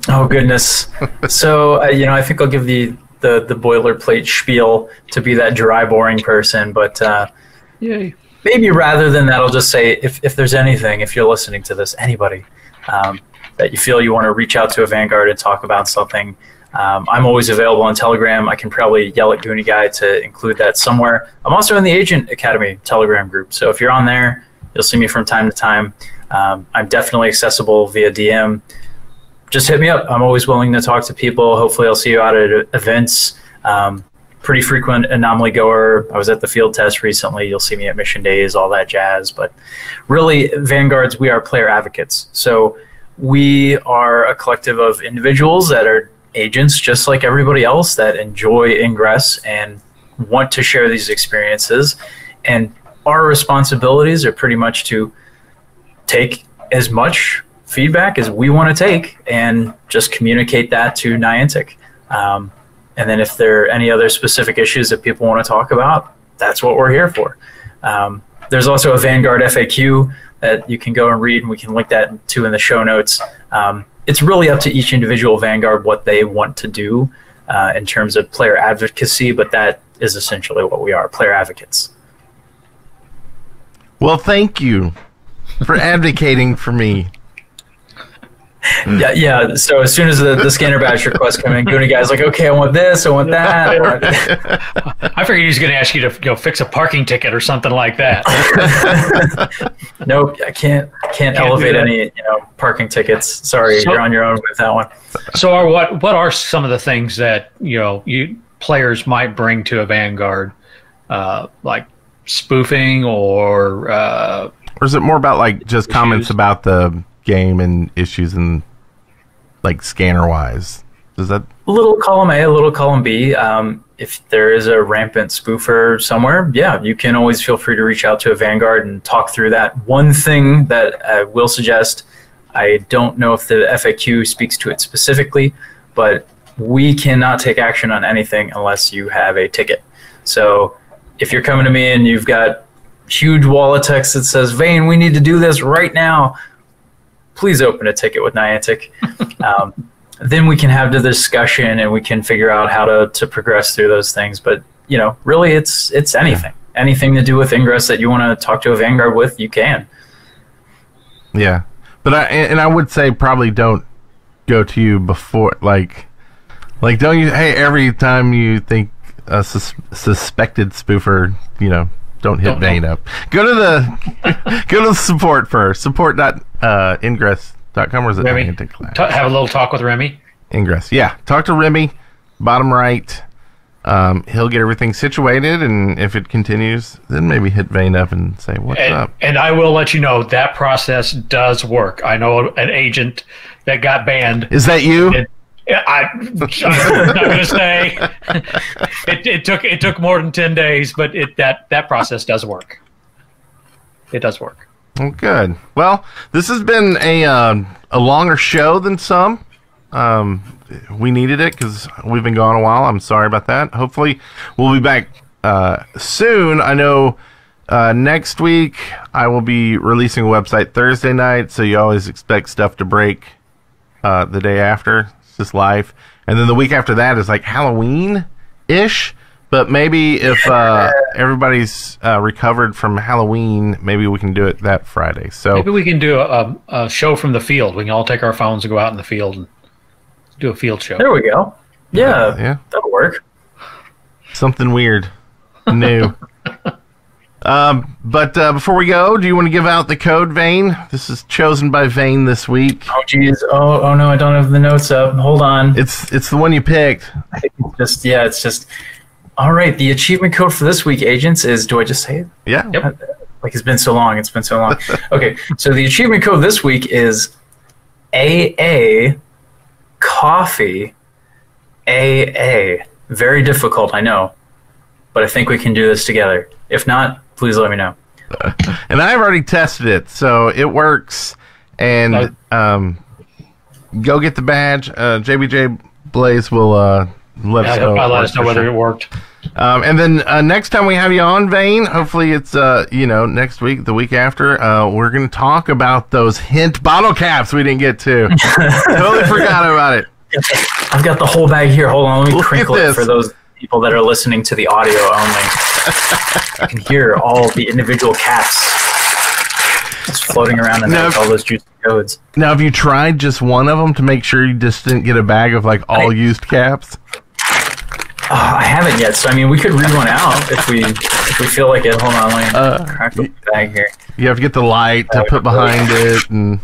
Oh goodness! so uh, you know, I think I'll give the, the the boilerplate spiel to be that dry, boring person. But uh, yay. maybe rather than that, I'll just say if if there's anything, if you're listening to this, anybody um, that you feel you want to reach out to a Vanguard and talk about something. Um, I'm always available on Telegram. I can probably yell at Goonie Guy to include that somewhere. I'm also in the Agent Academy Telegram group, so if you're on there, you'll see me from time to time. Um, I'm definitely accessible via DM just hit me up. I'm always willing to talk to people. Hopefully, I'll see you out at events. Um, pretty frequent anomaly goer. I was at the field test recently. You'll see me at mission days, all that jazz. But really, Vanguards, we are player advocates. So we are a collective of individuals that are agents, just like everybody else, that enjoy Ingress and want to share these experiences. And our responsibilities are pretty much to take as much feedback as we want to take and just communicate that to Niantic. Um, and then if there are any other specific issues that people want to talk about, that's what we're here for. Um, there's also a Vanguard FAQ that you can go and read, and we can link that to in the show notes. Um, it's really up to each individual Vanguard what they want to do uh, in terms of player advocacy, but that is essentially what we are player advocates. Well, thank you for advocating for me. Yeah, yeah. So as soon as the, the scanner badge request come in, Goonie guy's like, okay, I want this, I want that. I want I figured he was going to ask you to you know, fix a parking ticket or something like that. nope, I can't can't, do elevate any you know parking tickets. Sorry, So- you're on your own with that one. so, are what what are some of the things that you know you players might bring to a Vanguard, uh, like spoofing or uh, Or is it more about like just comments about the game and issues and like scanner wise? Does that A little column A, a little column B. Um, if there is a rampant spoofer somewhere, yeah, you can always feel free to reach out to a Vanguard and talk through that. One thing that I will suggest, I don't know if the FAQ speaks to it specifically, but we cannot take action on anything unless you have a ticket. So if you're coming to me and you've got huge wall of text that says, Vain, we need to do this right now, please open a ticket with Niantic. um, then we can have the discussion and we can figure out how to, to progress through those things. But you know, really, it's it's anything, anything to do with Ingress that you want to talk to a Vanguard with, you can. Yeah, but I and and I would say probably don't go to you before like like don't you hey every time you think a sus- suspected spoofer you know don't hit Don't- Vain up go to the go to the support first support dot uh, ingress dot com or is it Remy? T- have a little talk with Remy? Ingress yeah talk to Remy bottom right um, he'll get everything situated and if it continues then maybe hit Vain up and say what's And, up and I will let you know that process does work. I know an agent that got banned. is that you It- I, I'm not going to say it, it took it took more than ten days, but it that that process does work. It does work. Well, good. Well, this has been a uh, a longer show than some. Um, we needed it because we've been gone a while. I'm sorry about that. Hopefully, we'll be back uh, soon. I know uh, next week I will be releasing a website Thursday night, so you always expect stuff to break uh, the day after. It's just life, and then the week after that is like Halloween ish. But maybe if uh, everybody's uh, recovered from Halloween, maybe we can do it that Friday. So Maybe we can do a, a show from the field. We can all take our phones and go out in the field and do a field show. There we go. Yeah, yeah, that'll work. something weird, new. um, but uh, before we go, do you want to give out the code, Vain? This is chosen by Vain this week. Oh geez. Oh oh no, I don't have the notes up. Hold on. It's it's the one you picked. It's just yeah, it's just. All right, the achievement code for this week, agents, is. Do I just say it? Yeah. Yep. like it's been so long it's been so long okay so the achievement code this week is aa coffee aa very difficult i know but i think we can do this together if not please let me know And I've already tested it, so it works. And um, go get the badge. Uh, JBJ Blaze will uh, let us Yeah, know. I'll let us know whether sure. it worked. Um, and then uh, next time we have you on, Vain, hopefully it's uh, you know next week, the week after. Uh, we're going to talk about those hint bottle caps we didn't get to. totally forgot about it. i've got the whole bag here hold on let me Look crinkle it for those people that are listening to the audio only you can hear all the individual caps just floating around in there with all those juicy codes Now, have you tried just one of them to make sure you just didn't get a bag of like all I- used caps? Oh, I haven't yet, so I mean, we could read one out if we if we feel like it. Hold on, let me Uh, crack the bag here. You have to get the light to put behind it, and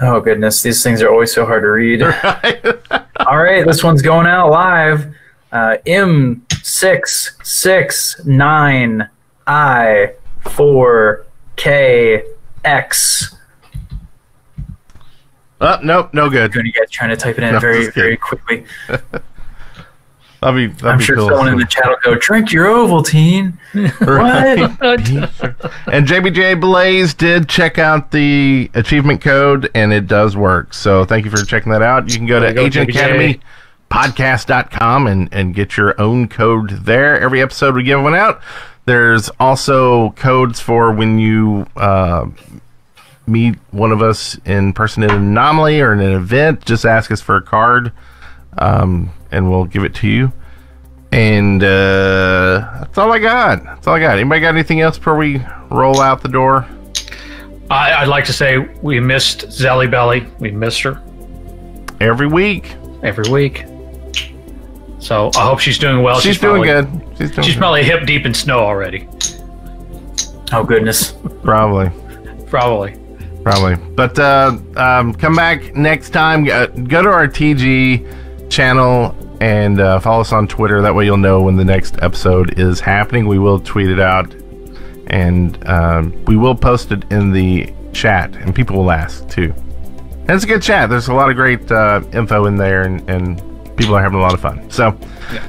Oh goodness, these things are always so hard to read. All right, this one's going out live. Uh, M six six nine I four K X. oh nope, no good. Good, you guys trying to type it in No, very very quickly. That'll be, that'll I'm be sure cool. someone in the chat will go, "Drink your Ovaltine." Right. What? and JBJ Blaze did check out the achievement code, and it does work. So thank you for checking that out. You can go to to go, Agent JBJ. Academy podcast.com and, and get your own code there. Every episode we give one out. There's also codes for when you uh, meet one of us in person in an anomaly or in an event. Just ask us for a card, um, and we'll give it to you. And uh, that's all I got. That's all I got. Anybody got anything else before we roll out the door? I, I'd like to say we missed Zelibeli. We missed her Every week. every week. So I hope she's doing well. She's, doing probably, good. She's doing She's good. probably hip deep in snow already. Oh goodness. probably. Probably. Probably. But uh, um, come back next time. Uh, go to our TG channel and uh, follow us on Twitter. That way you'll know when the next episode is happening. We will tweet it out and um, we will post it in the chat and people will ask too. And it's a good chat. There's a lot of great uh, info in there and, and people are having a lot of fun. So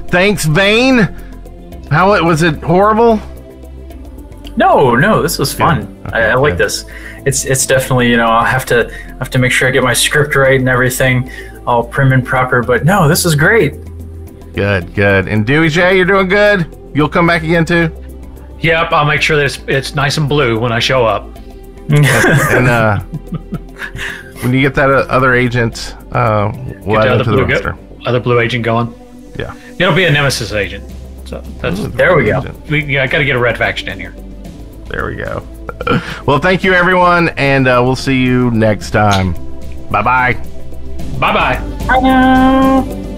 thanks, Vain. How it was it horrible? No, no, this was fun. Okay, I, I like good. this. It's it's definitely you know I'll have to have to make sure I get my script right and everything, all prim and proper. But no, this is great. Good, good. And Dewey J, you're doing good. You'll come back again too. Yep, I'll make sure that it's, it's nice and blue when I show up. and uh, when you get that uh, other agent, uh, we'll Get add the to the other blue, roster. go- other blue agent going. Yeah. It'll be a nemesis agent. So that's There we go. Agent. we. Yeah, I got to get a red faction in here. There we go. well, thank you, everyone, and uh, we'll see you next time. Bye bye. Bye bye. Hello.